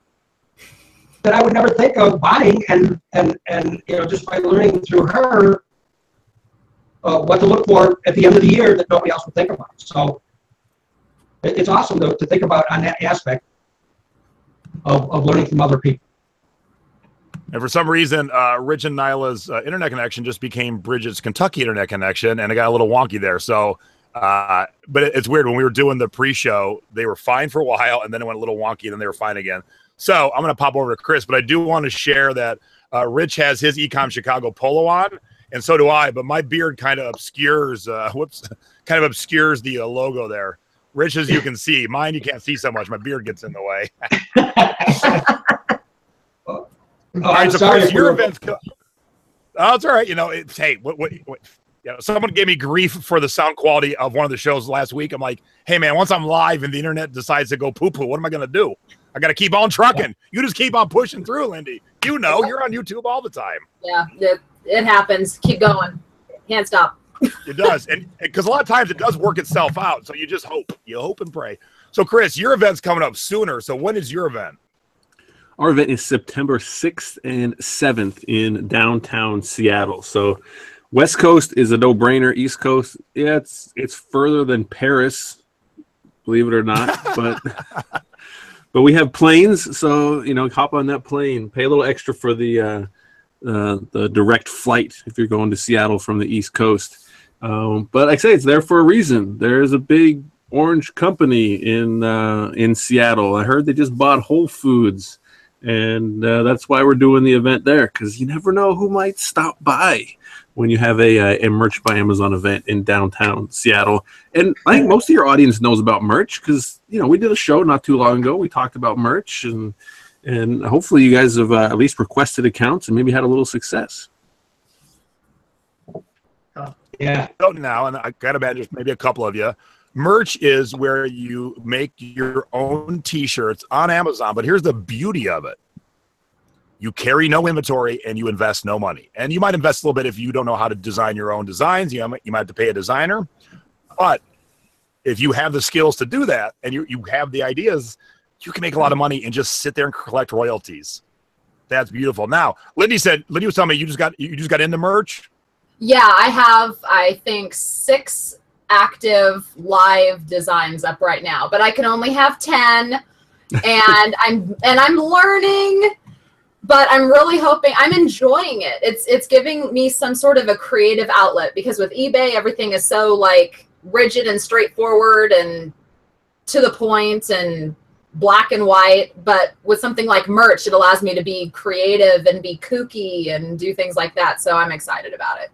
that I would never think of buying, and and and you know just by learning through her uh, what to look for at the end of the year that nobody else would think about. So it, it's awesome to, to think about on that aspect of, of learning from other people. And for some reason, uh, Rich and Nyla's uh, internet connection just became Bridget's Kentucky internet connection, and it got a little wonky there. So, uh, but it, it's weird when we were doing the pre-show, they were fine for a while, and then it went a little wonky, and then they were fine again. So I'm going to pop over to Chris, but I do want to share that uh, Rich has his Ecom Chicago polo on, and so do I. But my beard kind of obscures, uh, whoops, kind of obscures the uh, logo there. Rich, as you can see, mine you can't see so much. My beard gets in the way. Oh, All right, so sorry Chris, your events. Co- oh, it's all right. You know, it's hey, what, what, what, you know, someone gave me grief for the sound quality of one of the shows last week. I'm like, hey man, once I'm live and the internet decides to go poo poo, what am I gonna do? I got to keep on trucking. You just keep on pushing through, Lindey. You know, you're on YouTube all the time. Yeah, it, it happens. Keep going. Can't stop. It does, and because a lot of times it does work itself out. So you just hope, you hope and pray. So Chris, your event's coming up sooner. So when is your event? Our event is September 6th and 7th in downtown Seattle. So West Coast is a no-brainer. East Coast, yeah, it's it's further than Paris, believe it or not. but but we have planes, so you know, hop on that plane. Pay a little extra for the uh, uh, the direct flight if you're going to Seattle from the East Coast. Um, but like I say, it's there for a reason. There's a big orange company in uh, in Seattle. I heard they just bought Whole Foods, and uh, that's why we're doing the event there because you never know who might stop by when you have a, uh, a merch by Amazon event in downtown Seattle. And I think most of your audience knows about merch because you know we did a show not too long ago. We talked about merch and and hopefully you guys have uh, at least requested accounts and maybe had a little success. Yeah. Don't now, and I got to imagine there's maybe a couple of you. Merch is where you make your own T-shirts on Amazon, but here's the beauty of it: you carry no inventory and you invest no money. And you might invest a little bit if you don't know how to design your own designs. You might, you might have to pay a designer, but if you have the skills to do that and you you have the ideas, you can make a lot of money and just sit there and collect royalties. That's beautiful. Now, Lindey said, Lindey was telling me you just got you just got into merch. Yeah, I have, I think, six active live designs up right now, but I can only have 10 and I'm and I'm learning but I'm really hoping I'm enjoying it. It's it's giving me some sort of a creative outlet because with eBay everything is so like rigid and straightforward and to the point and black and white, but with something like merch it allows me to be creative and be kooky and do things like that. So I'm excited about it.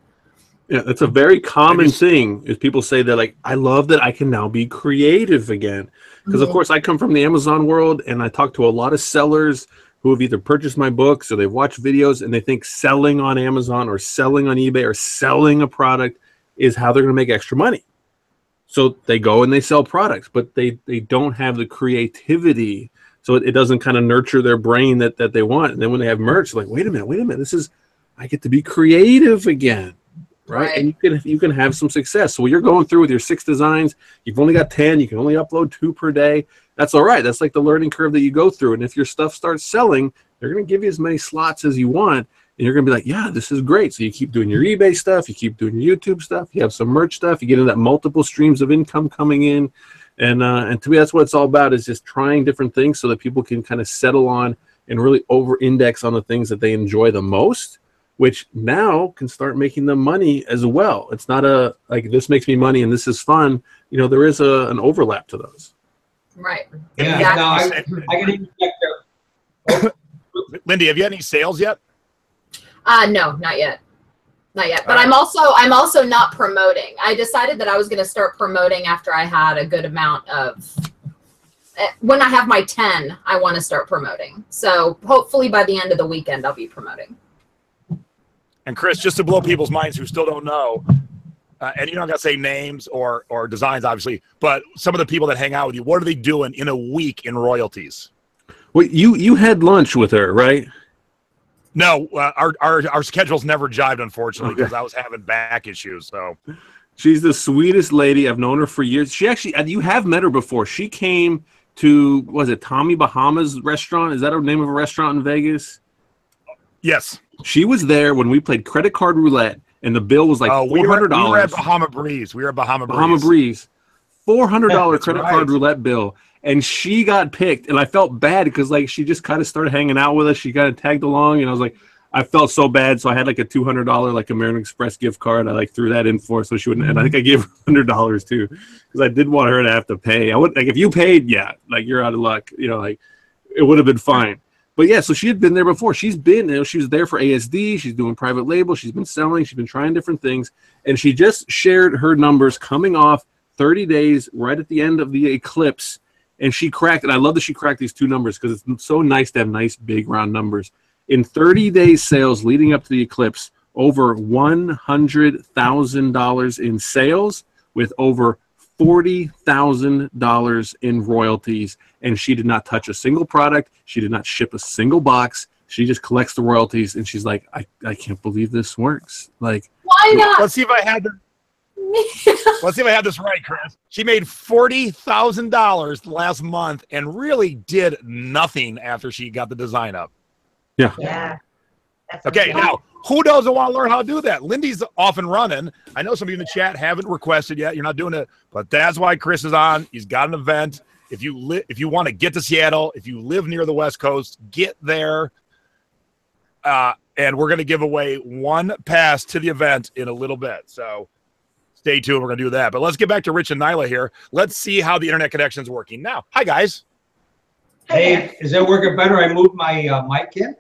Yeah, that's a very common just- thing. Is people say that like I love that I can now be creative again. Because of Mhm. course I come from the Amazon world and I talk to a lot of sellers who have either purchased my books or they've watched videos and they think selling on Amazon or selling on eBay or selling a product is how they're going to make extra money. So they go and they sell products, but they they don't have the creativity. So it, it doesn't kind of nurture their brain that that they want. And then when they have merch, like, wait a minute, wait a minute, this is I get to be creative again. Right? Right. And you can you can have some success. So you're going through with your six designs, you've only got 10, you can only upload two per day. That's all right. That's like the learning curve that you go through. And if your stuff starts selling, they're going to give you as many slots as you want. And you're going to be like, yeah, this is great. So you keep doing your eBay stuff, you keep doing your YouTube stuff, you have some merch stuff, you get into that multiple streams of income coming in. And uh, and to me, that's what it's all about is just trying different things so that people can kind of settle on and really over index on the things that they enjoy the most, which now can start making them money as well. It's not a like this makes me money and this is fun. You know, there is a, an overlap to those. Right. Yeah, Exactly. no, I, I can interject there. Lindey, have you had any sales yet? Uh no, not yet. Not yet. But Alright. I'm also I'm also not promoting. I decided that I was going to start promoting after I had a good amount of eh, when I have my 10, I want to start promoting. So hopefully by the end of the weekend I'll be promoting. And Chris, just to blow people's minds who still don't know, uh, and you don't got to say names or or designs, obviously, but some of the people that hang out with you, what are they doing in a week in royalties? Well, you you had lunch with her, right? No, uh, our, our our schedules never jived, unfortunately, Okay. because I was having back issues. So She's the sweetest lady. I've known her for years. She actually, and you have met her before. She came to, was it Tommy Bahamas restaurant? Is that the name of a restaurant in Vegas? yes, She was there when we played credit card roulette, and the bill was like Oh, we four were, hundred we were at. Bahama Breeze. We were at Bahama Breeze. Bahama Breeze, four hundred dollar credit right. card roulette bill, and she got picked, and I felt bad because like she just kind of started hanging out with us. She kind of tagged along, and I was like, I felt so bad, so I had like a two hundred dollar like American Express gift card. I like threw that in for her so she wouldn't, and I think I gave her hundred dollars too because I did want her to have to pay. I would like if you paid, yeah, like you're out of luck, you know, like it would have been fine. But yeah, so she had been there before. She's been, you know, she was there for ASD. She's doing private label. She's been selling. She's been trying different things, and she just shared her numbers coming off 30 days right at the end of the eclipse, and she cracked. And I love that she cracked these two numbers because it's so nice to have nice big round numbers. In 30 days sales leading up to the eclipse, over $100,000 in sales with over $40,000 in royalties. And she did not touch a single product. She did not ship a single box. She just collects the royalties. And she's like, I, I can't believe this works. Like, Why not? Let's see if I had the, let's see if I had this right, Chris. She made forty thousand dollars last month and really did nothing after she got the design up. Yeah. That's Okay, amazing. now who doesn't want to learn how to do that? Lindey's off and running. I know some of you in the chat haven't requested yet. You're not doing it, but that's why Chris is on. He's got an event. If you li- if you want to get to Seattle, if you live near the West Coast, get there. Uh, and we're going to give away one pass to the event in a little bit. So stay tuned. We're going to do that. But let's get back to Rich and Nyla here. Let's see how the internet connection is working now. Hi guys. Hey, is it working better? I moved my uh, mic in.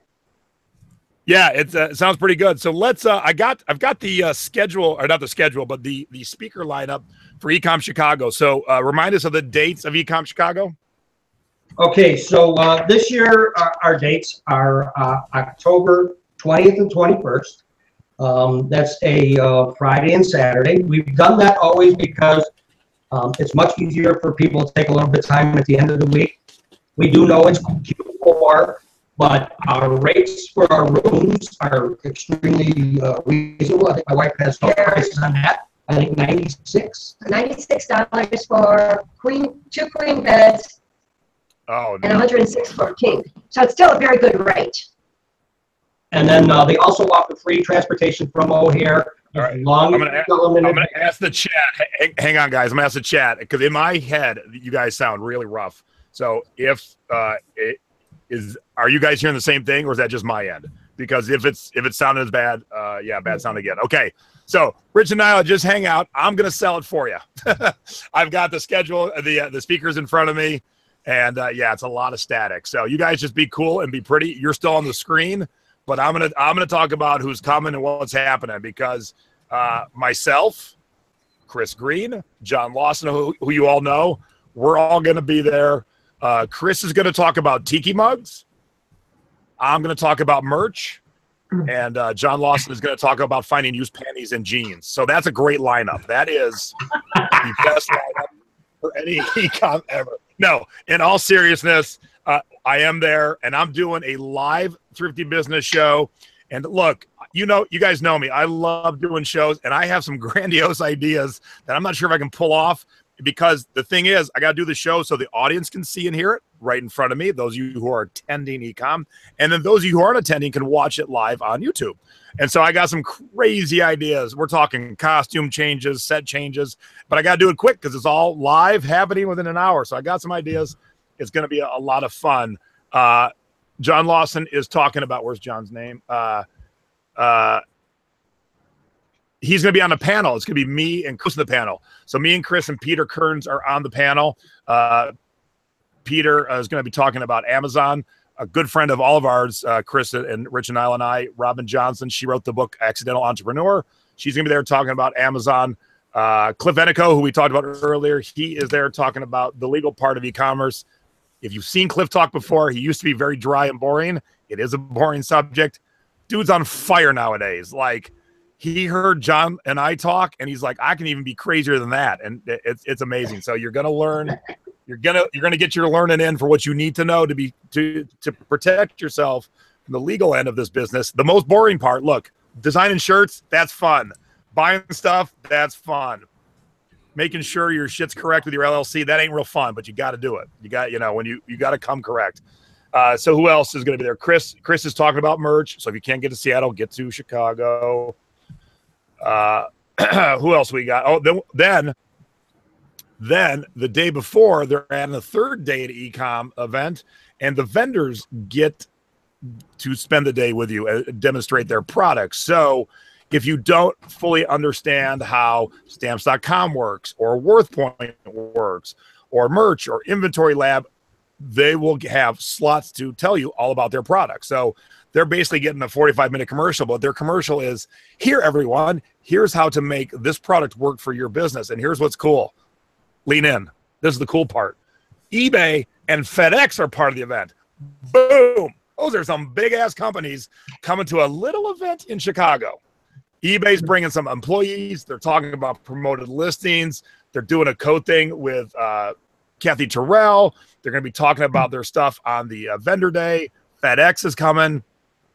Yeah, uh, it sounds pretty good. So let's. Uh, I got. I've got the uh, schedule, or not the schedule, but the the speaker lineup for Ecom Chicago. So uh, remind us of the dates of Ecom Chicago. Okay, so uh, this year, our, dates are uh, October 20th and 21st. Um, that's a uh, Friday and Saturday. We've done that always because um, it's much easier for people to take a little bit of time at the end of the week. We do know it's Q4, but our rates for our rooms are extremely uh, reasonable. I think my wife has no prices on that. I think 96. Ninety-six dollars for queen, two queen beds Oh, and hundred and six for king. So it's still a very good rate. And then uh, they also offer free transportation from O'Hare. All right. Long I'm gonna ask- tell them in I'm going advance. to ask the chat. Hang, hang on, guys. I'm going to ask the chat because in my head, you guys sound really rough. So if uh, it is, are you guys hearing the same thing, or is that just my end? Because if it's if it's sounding as bad, uh, yeah, bad sound again. Okay. So Rich and Nyla, just hang out. I'm to sell it for you. I've got the schedule, the uh, the speakers in front of me, and uh, yeah, it's a lot of static. So you guys just be cool and be pretty. You're still on the screen, but I'm gonna I'm gonna talk about who's coming and what's happening because uh, myself, Chris Green, John Lawson, who, who you all know, we're all to be there. Uh, Chris is going to talk about tiki mugs. I'm going to talk about merch. And uh, John Lawson is going to talk about finding used panties and jeans. So that's a great lineup. That is the best lineup for any ecom ever. No, in all seriousness, uh, I am there and I'm doing a live thrifty business show. And look, you know, you guys know me. I love doing shows and I have some grandiose ideas that I'm not sure if I can pull off because the thing is, I got to do the show so the audience can see and hear it right in front of me. Those of you who are attending ecom, and then those of you who aren't attending can watch it live on YouTube. And so I got some crazy ideas. We're talking costume changes, set changes, but I got to do it quick because it's all live happening within an hour. So I got some ideas. It's going to be a, a lot of fun. Uh, John Lawson is talking about where's John's name? Uh, uh, he's going to be on the panel. It's going to be me and Chris on the panel. So me and Chris and Peter Kearns are on the panel. Uh, Peter uh, is going to be talking about Amazon. A good friend of all of ours, uh, Chris and Rich and Isle and I, Robin Johnson. She wrote the book Accidental Entrepreneur. She's going to be there talking about Amazon. Uh, Cliff Ennico, who we talked about earlier, he is there talking about the legal part of e-commerce. If you've seen Cliff talk before, he used to be very dry and boring. It is a boring subject. Dude's on fire nowadays. Like he heard John and I talk, and he's like, I can even be crazier than that, and it's it's amazing. So you're gonna learn, you're gonna you're gonna get your learning in for what you need to know to be to to protect yourself from the legal end of this business. The most boring part, look, designing shirts, that's fun. Buying stuff, that's fun. Making sure your shit's correct with your LLC, that ain't real fun, but you got to do it. You got, you know, when you you got to come correct. Uh, so who else is going to be there? Chris. Chris is talking about merch. So if you can't get to Seattle, get to Chicago. Uh, who else we got? Oh, then, then, then the day before, they're adding a third day to ecom event, and the vendors get to spend the day with you and uh, demonstrate their products. So if you don't fully understand how stamps.com works or WorthPoint works or merch or inventory lab, they will have slots to tell you all about their products. So they're basically getting a 45 minute commercial, but their commercial is here, everyone, here's how to make this product work for your business. And here's what's cool lean in. This is the cool part. eBay and FedEx are part of the event. Boom. Those are some big ass companies coming to a little event in Chicago. eBay's bringing some employees. They're talking about promoted listings. They're doing a code thing with uh, Kathy Terrell. They're going to be talking about their stuff on the uh, vendor day. FedEx is coming.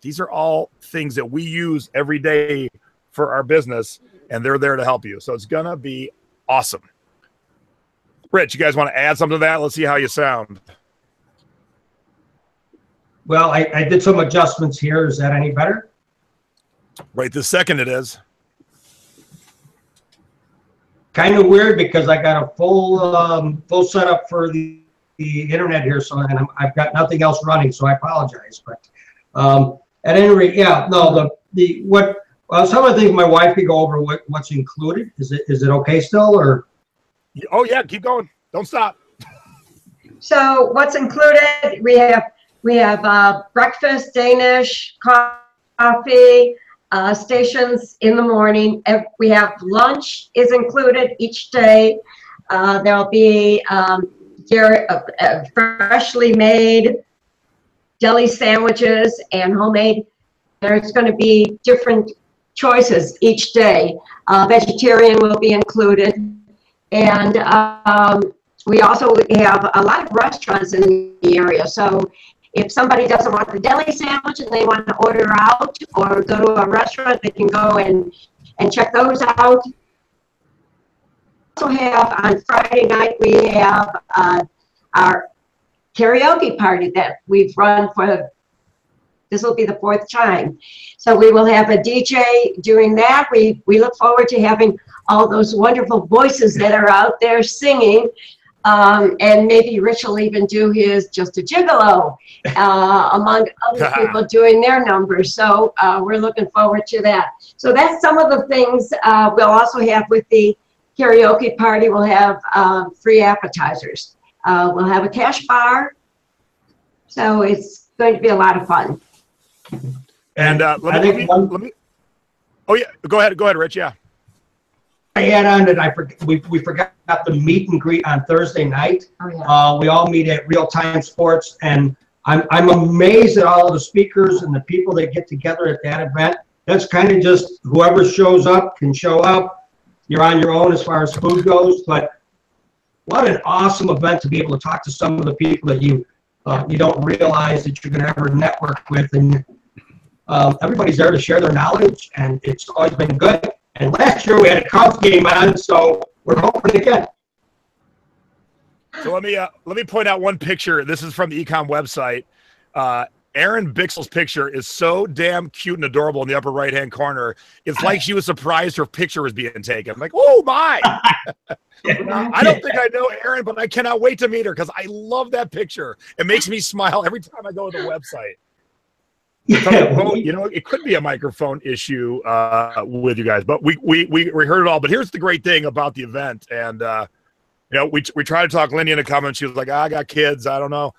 These are all things that we use every day for our business, and they're there to help you. So it's gonna be awesome. Rich, you guys want to add something to that? Let's see how you sound. Well, I, I did some adjustments here. Is that any better? Right this second, it is. Kind of weird because I got a full um, full setup for the, the internet here, so and i have got nothing else running. So I apologize, but um, at any rate, yeah, no, the the what well, some of the things my wife could go over what, what's included. Is it is it okay still or? Oh yeah, keep going. Don't stop. So what's included? We have we have uh, breakfast, Danish, coffee, uh, stations in the morning. We have lunch is included each day. Uh, there'll be um, uh, freshly made deli sandwiches and homemade. There's going to be different choices each day. Uh, vegetarian will be included. And um, we also have a lot of restaurants in the area. So if somebody doesn't want the deli sandwich and they want to order out or go to a restaurant, they can go and, and check those out. We Also have on Friday night, we have uh, our karaoke party that we've run for this will be the fourth time. So we will have a DJ doing that. We, we look forward to having all those wonderful voices that are out there singing. Um, and maybe Rich will even do his Just a Gigolo uh, among other people doing their numbers. So uh, we're looking forward to that. So that's some of the things uh, we'll also have with the karaoke party. We'll have um, free appetizers. Uh, we'll have a cash bar. So it's going to be a lot of fun. And uh, let, me, let, me, one, let me. Oh yeah, go ahead. Go ahead, Rich. Yeah. I add on that I for, we, we forgot the meet and greet on Thursday night. Oh, yeah. uh, we all meet at Real Time Sports, and I'm I'm amazed at all of the speakers and the people that get together at that event. That's kind of just whoever shows up can show up. You're on your own as far as food goes, but what an awesome event to be able to talk to some of the people that you uh, you don't realize that you're going to ever network with. And um, everybody's there to share their knowledge, and it's always been good. And last year we had a Cubs game on, so we're hoping again. So let me uh, let me point out one picture. This is from the ecom website, uh, Aaron Bixel's picture is so damn cute and adorable in the upper right hand corner. It's like she was surprised her picture was being taken. I'm like, oh my. I don't think I know Aaron, but I cannot wait to meet her because I love that picture. It makes me smile every time I go to the website. Yeah, you know, it could be a microphone issue uh, with you guys, but we, we we we heard it all. But here's the great thing about the event, and uh, you know, we we tried to talk Lindey into coming. She was like, "I got kids. I don't know."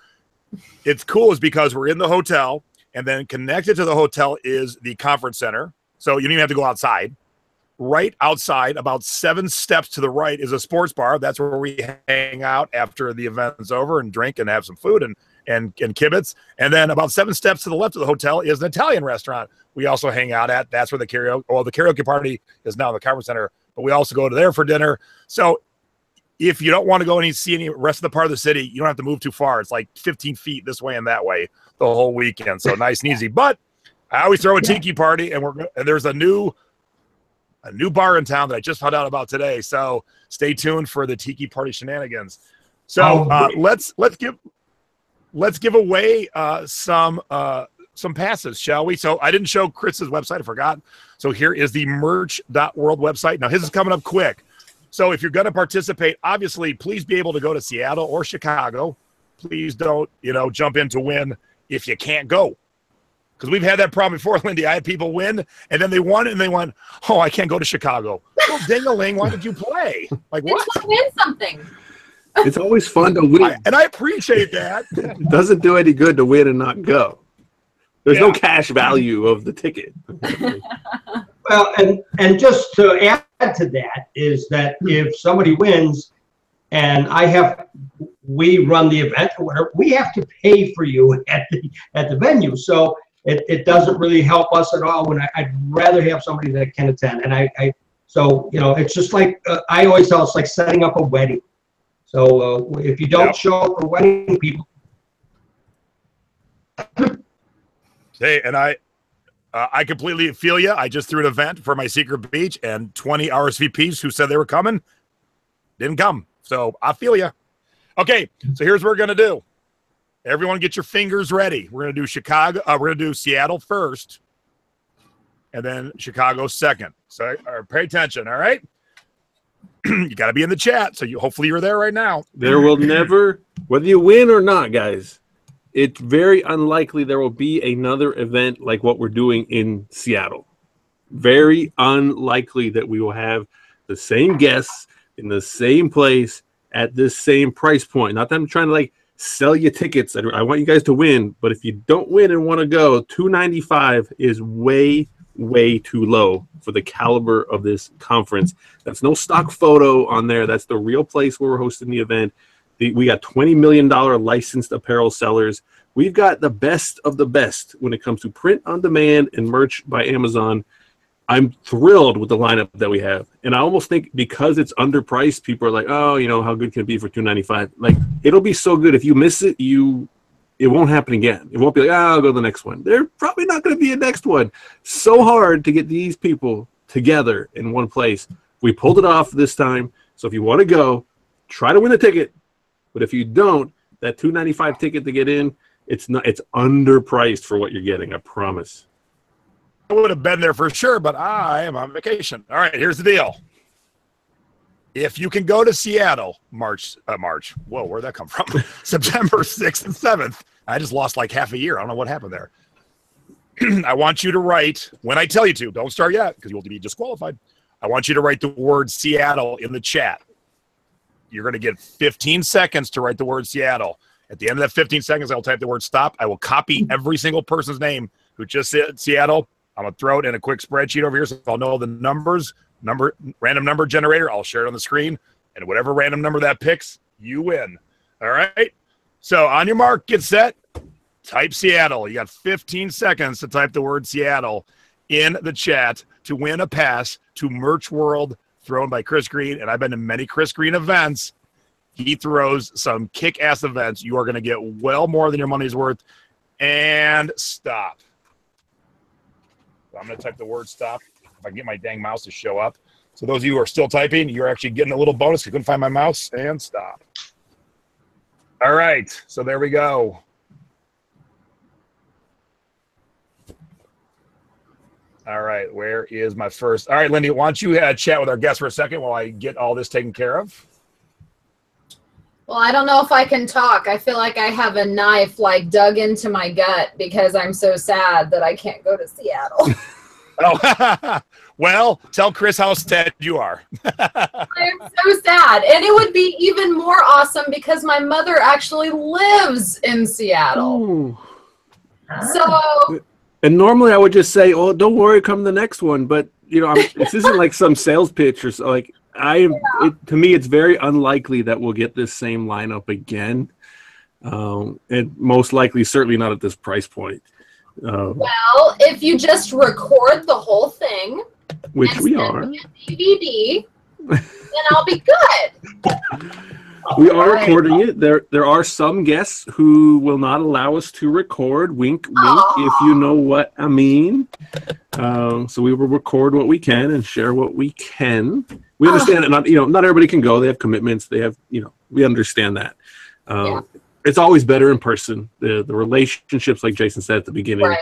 It's cool is because we're in the hotel, and then connected to the hotel is the conference center, so you don't even have to go outside. Right outside, about seven steps to the right, is a sports bar. That's where we hang out after the event's over and drink and have some food and and and kibitz. And then about seven steps to the left of the hotel is an Italian restaurant. We also hang out at. That's where the karaoke. Well, the karaoke party is now in the conference center, but we also go to there for dinner. So if you don't want to go and see any rest of the part of the city, you don't have to move too far. It's like 15 feet this way and that way the whole weekend. So nice and easy. But I always throw a tiki party, and we're and there's a new a new bar in town that I just found out about today. So stay tuned for the tiki party shenanigans. So Oh, uh, let's let's give let's give away uh, some uh, some passes, shall we? So I didn't show Chris's website. I forgot. So here is the merch.world website. Now his is coming up quick. So if you're going to participate, obviously, please be able to go to Seattle or Chicago. Please don't, you know, jump in to win if you can't go. Because we've had that problem before, Lindey. I had people win and then they won and they went, Oh, I can't go to Chicago. Well, ding a ling, why did you play? Like what? to win something. It's always fun to win. I, and I appreciate that. It doesn't do any good to win and not go. There's no cash value of the ticket. Well, and, and just to add to that is that if somebody wins and I have, we run the event or whatever, we have to pay for you at the, at the venue. So it, it doesn't really help us at all when I, I'd rather have somebody that can attend. And I, I, so, you know, it's just like, uh, I always tell it's like setting up a wedding. So uh, if you don't show up for wedding, people, Hey, and I uh, I completely feel you. I just threw an event for my secret beach, and 20 RSVPs who said they were coming didn't come. So I feel you. Okay, so here's what we're gonna do. Everyone, get your fingers ready. We're gonna do Chicago. Uh, we're gonna do Seattle first, and then Chicago second. So uh, pay attention. All right. you got to be in the chat. So you hopefully you're there right now. There will never, whether you win or not, guys, it's very unlikely there will be another event like what we're doing in Seattle. Very unlikely that we will have the same guests in the same place at this same price point. Not that I'm trying to like sell you tickets. I, want you guys to win, but if you don't win and want to go, 295 is way way too low for the caliber of this conference. That's no stock photo on there. That's the real place where we're hosting the event. We got $20 million licensed apparel sellers. We've got the best of the best when it comes to print on demand and merch by Amazon. I'm thrilled with the lineup that we have. And I almost think because it's underpriced, people are like, oh, you know, how good can it be for 295 Like, it'll be so good. If you miss it, you it won't happen again. It won't be like, oh, I'll go to the next one. There's probably not going to be a next one. So hard to get these people together in one place. We pulled it off this time. So if you want to go, try to win the ticket. But if you don't, that 295 ticket to get in, it's not it's underpriced for what you're getting, I promise. I would have been there for sure, but I am on vacation. All right, here's the deal. If you can go to Seattle, March, uh, March, whoa, where'd that come from? September 6th and 7th. I just lost like half a year. I don't know what happened there. I want you to write, when I tell you to, don't start yet because you'll be disqualified. I want you to write the word Seattle in the chat. You're going to get 15 seconds to write the word Seattle. At the end of that 15 seconds, I'll type the word stop. I will copy mm-hmm. every single person's name who just said Seattle. I'm gonna throw it in a quick spreadsheet over here so I'll know the numbers, number, random number generator. I'll share it on the screen, and whatever random number that picks, you win. All right. So on your mark, get set. Type Seattle. You got 15 seconds to type the word Seattle in the chat to win a pass to Merch World thrown by Chris Green. And I've been to many Chris Green events. He throws some kick ass events. You are going to get well more than your money's worth. And stop. I'm going to type the word stop if I can get my dang mouse to show up. So those of you who are still typing, you're actually getting a little bonus. I couldn't find my mouse and stop. All right. So there we go. All right, where is my first? All right, Lindey, why don't you uh, chat with our guest for a second while I get all this taken care of? Well, I don't know if I can talk. I feel like I have a knife like dug into my gut because I'm so sad that I can't go to Seattle. Oh, well, tell Chris how sad you are. I'm so sad. And it would be even more awesome because my mother actually lives in Seattle. Ooh. So, And normally I would just say, "Oh, don't worry, come the next one." But you know, I'm, this isn't like some sales pitch or so. Like I am. It, to me, it's very unlikely that we'll get this same lineup again, um, and most likely, certainly not at this price point, uh, well, if you just record the whole thing which we are. DVD, then I'll be good. We are recording it. There, there are some guests who will not allow us to record. Wink, wink. If you know what I mean. Um, so we will record what we can and share what we can. We understand that not, you know, not everybody can go. They have commitments. They have, you know, we understand that. Um, Yeah. It's always better in person. The the relationships, like Jason said at the beginning, Right.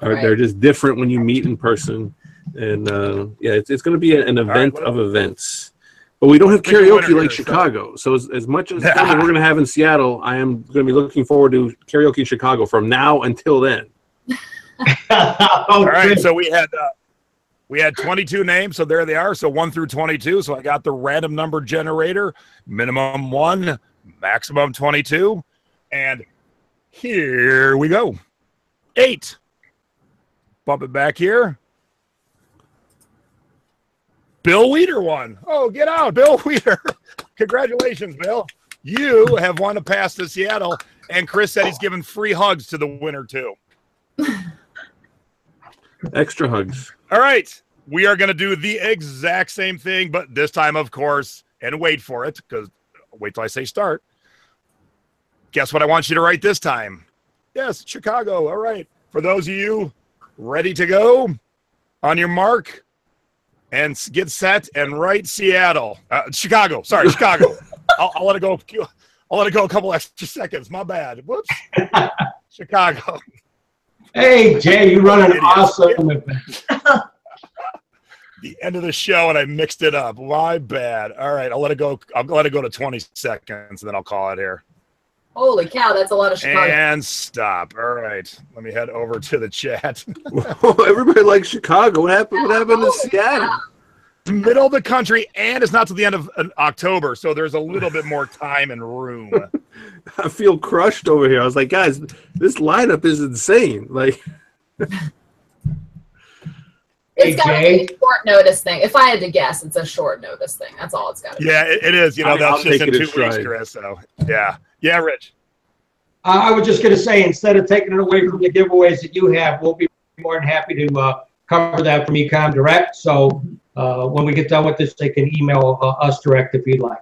are right. they're just different when you meet in person. And uh, yeah, it's, it's going to be an right, event what of events. But we don't have Pick a winner karaoke like so- Chicago. So as, as much as fun we're going to have in Seattle, I am going to be looking forward to karaoke in Chicago from now until then. All right, so we had uh, we had 22 names, so there they are. So one through 22. So I got the random number generator, minimum one, maximum 22, and here we go. Eight. Bump it back here. Bill Weeder won. Oh, get out, Bill Weeder. Congratulations, Bill. You have won a pass to Seattle, and Chris said he's giving free hugs to the winner too. Extra hugs. All right. We are going to do the exact same thing, but this time, of course, and wait for it because wait till I say start. Guess what I want you to write this time? Yes, Chicago. All right. For those of you ready to go on your mark and get set and write Seattle, uh, Chicago. Sorry, Chicago. I'll, I'll let it go. I'll let it go a couple extra seconds. My bad. Whoops. Chicago. Hey, Jay, you run an Idiot. awesome event. the end of the show and I mixed it up. My bad. All right, I'll let it go. I'll let it go to 20 seconds and then I'll call it here. Holy cow, that's a lot of Chicago. And stop. All right. Let me head over to the chat. Everybody likes Chicago. What happened? What happened to Seattle? Middle of the country and it's not till the end of uh, October, so there's a little bit more time and room. I feel crushed over here. I was like, guys, this lineup is insane. Like, It's got to be a short notice thing. If I had to guess, it's a short notice thing. That's all it's got to be. Yeah, it, it is. You know, I- that's I'll just take in it two weeks. Chris. So yeah. Yeah, Rich. Uh, I was just gonna say, instead of taking it away from the giveaways that you have, we'll be more than happy to, uh, cover that from Ecom Direct. So, uh, when we get done with this, they can email uh, us direct if you'd like.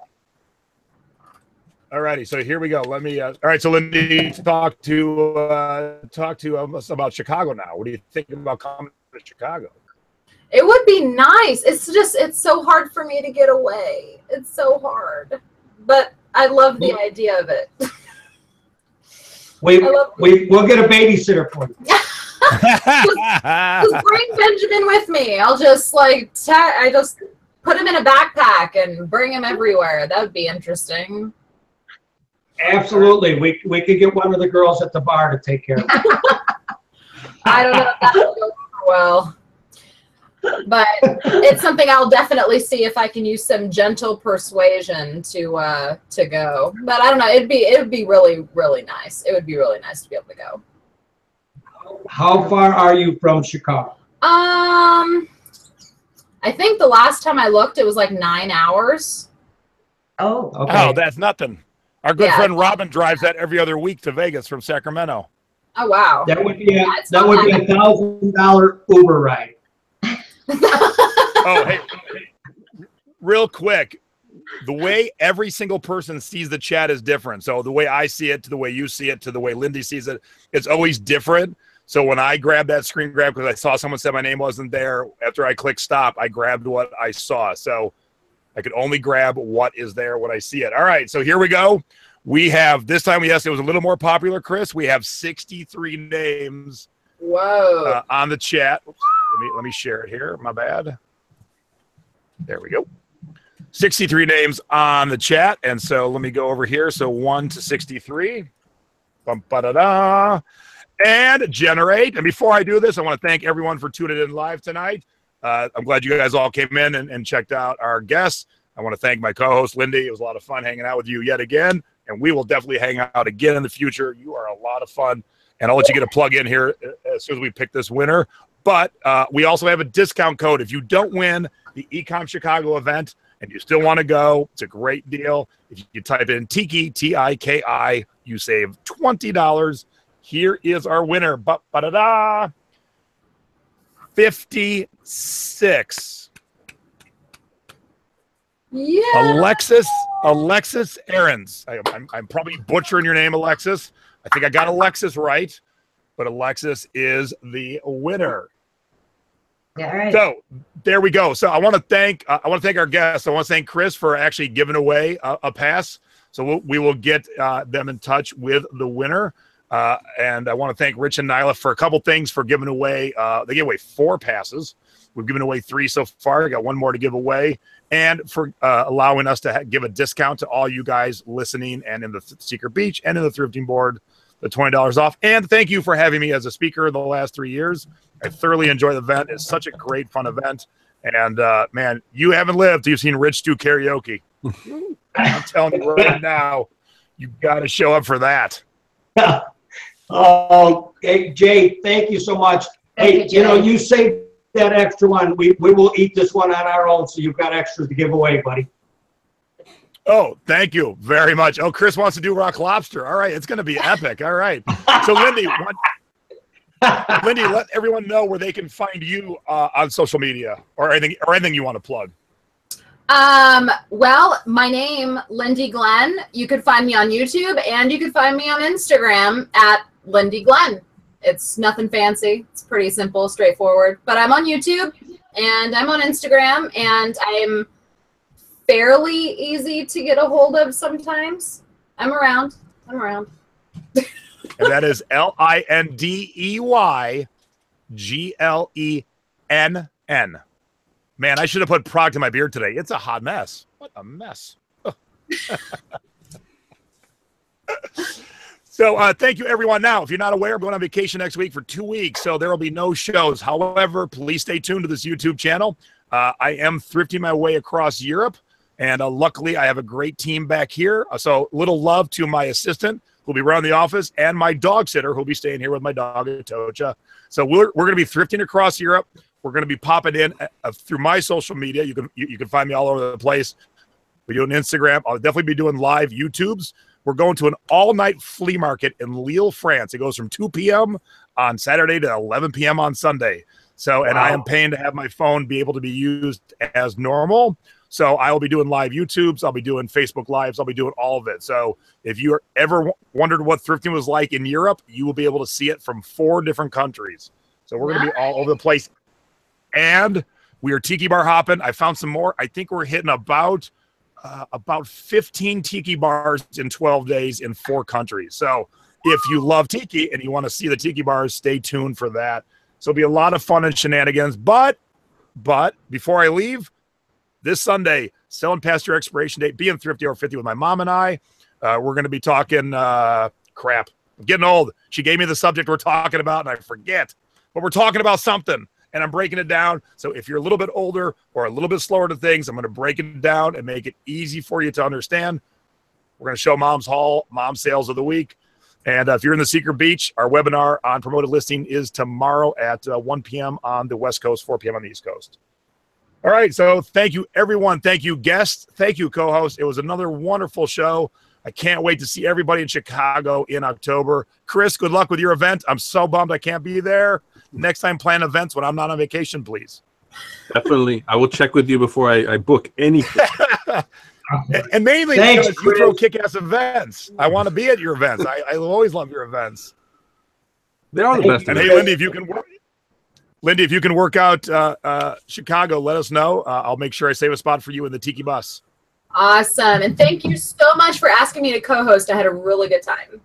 All righty, so here we go. Let me. Uh, all right, so Lindey, talk to uh, talk to us about Chicago now. What do you think about coming to Chicago? It would be nice. It's just it's so hard for me to get away. It's so hard. But I love the idea of it. We, we, we'll get a babysitter for you. just bring Benjamin with me. I'll just like ta- I just put him in a backpack and bring him everywhere. That would be interesting. Absolutely. We, we could get one of the girls at the bar to take care of it. I don't know if that will go well. But it's something I'll definitely see if I can use some gentle persuasion to uh to go. But I don't know, it'd be it would be really, really nice. It would be really nice to be able to go. How far are you from Chicago? Um I think the last time I looked it was like nine hours. Oh, Okay. Oh, that's nothing. Our good Yeah. friend Robin drives that every other week to Vegas from Sacramento. Oh wow. That would be, a Yeah, that would be a thousand dollar Uber ride. Oh, hey, real quick. The way every single person sees the chat is different. So the way I see it to the way you see it to the way Lindey sees it, it's always different. So when I grabbed that screen grab because I saw someone said my name wasn't there, after I clicked stop, I grabbed what I saw. So I could only grab what is there when I see it. All right, so here we go. We have this time, yes, it was a little more popular, Chris. We have 63 names Whoa. uh, on the chat. Let me let me share it here. My bad. There we go. 63 names on the chat. And so let me go over here. So 1 to 63. Bum. And generate. And before I do this, I want to thank everyone for tuning in live tonight. Uh, I'm glad you guys all came in and, and checked out our guests. I want to thank my co-host Lindey. It was a lot of fun hanging out with you yet again, and we will definitely hang out again in the future. You are a lot of fun, and I'll let you get a plug in here uh, as soon as we pick this winner. But uh, we also have a discount code if you don't win the Ecom Chicago event and you still want to go. It's a great deal. If you type in Tiki T I K I, you save twenty dollars. Here is our winner. Ba da da. 56. Yeah. Alexis, Alexis Aarons. I, I'm, I'm probably butchering your name, Alexis. I think I got Alexis right, but Alexis is the winner. Right. So there we go. So I want to thank uh, I want to thank our guests. I want to thank Chris for actually giving away a, a pass. So we'll, we will get uh, them in touch with the winner. Uh, and I want to thank Rich and Nyla for a couple things for giving away. Uh, they gave away four passes. We've given away three so far. I got one more to give away, and for uh, allowing us to ha- give a discount to all you guys listening and in the Secret Beach and in the Thrifting Board, the twenty dollars off. And thank you for having me as a speaker the last three years. I thoroughly enjoy the event. It's such a great fun event. And uh, man, you haven't lived. You've seen Rich do karaoke. I'm telling you right now, you got to show up for that. Oh, hey, Jay, thank you so much. Hey, you, you know, you saved that extra one. We, we will eat this one on our own, so you've got extras to give away, buddy. Oh, thank you very much. Oh, Chris wants to do rock lobster. All right, it's going to be epic. All right. So, Lindey, what, Lindey, let everyone know where they can find you uh, on social media or anything or anything you want to plug. Um, well, my name, Lindey Glenn. You could find me on YouTube and you could find me on Instagram at Lindey Glenn. It's nothing fancy. It's pretty simple, straightforward. But I'm on YouTube and I'm on Instagram and I'm fairly easy to get a hold of sometimes. I'm around. I'm around. And that is L I N D E Y G L E N N. Man, I should have put Prague to my beard today. It's a hot mess. What a mess. So uh, thank you, everyone. Now, if you're not aware, I'm going on vacation next week for two weeks, so there will be no shows. However, please stay tuned to this YouTube channel. Uh, I am thrifting my way across Europe, and uh, luckily, I have a great team back here. Uh, so, little love to my assistant who'll be around the office, and my dog sitter who'll be staying here with my dog, Tocha. So, we're, we're going to be thrifting across Europe. We're going to be popping in uh, uh, through my social media. You can you, you can find me all over the place. We're doing Instagram. I'll definitely be doing live YouTubes. We're going to an all night flea market in Lille, France. It goes from 2 p.m. on Saturday to 11 p.m. on Sunday. So, and I am paying to have my phone be able to be used as normal. So, I will be doing live YouTubes. I'll be doing Facebook Lives. I'll be doing all of it. So, if you ever wondered what thrifting was like in Europe, you will be able to see it from four different countries. So, we're going to be all over the place. And we are tiki bar hopping. I found some more. I think we're hitting about uh, about 15 tiki bars in 12 days in four countries. So if you love tiki and you want to see the tiki bars, stay tuned for that. So it'll be a lot of fun and shenanigans. But but before I leave, this Sunday, selling past your expiration date, being thrifty or 50 with my mom and I. Uh, we're going to be talking uh, crap. I'm getting old. She gave me the subject we're talking about, and I forget. But we're talking about something, and I'm breaking it down. So if you're a little bit older or a little bit slower to things, I'm going to break it down and make it easy for you to understand. We're going to show Mom's Haul, Mom Sales of the Week. And uh, if you're in the Secret Beach, our webinar on promoted listing is tomorrow at uh, 1 p.m. on the West Coast, 4 p.m. on the East Coast. All right. So thank you, everyone. Thank you, guests. Thank you, co host. It was another wonderful show. I can't wait to see everybody in Chicago in October. Chris, good luck with your event. I'm so bummed I can't be there. Next time, plan events when I'm not on vacation, please. Definitely. I will check with you before I, I book anything. And- and mainly Thanks, because you throw kick-ass events. I want to be at your events. I, I always love your events. They're the best. And hey, Lindey, if you can work, Lindey, if you can work out uh, uh, Chicago, let us know. Uh, I'll make sure I save a spot for you in the Tiki Bus. Awesome. And thank you so much for asking me to co host. I had a really good time.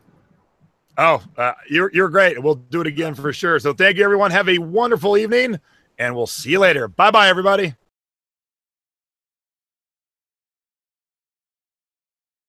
Oh, uh, you're you're great. We'll do it again for sure. So thank you, everyone. Have a wonderful evening, and we'll see you later. Bye bye, everybody.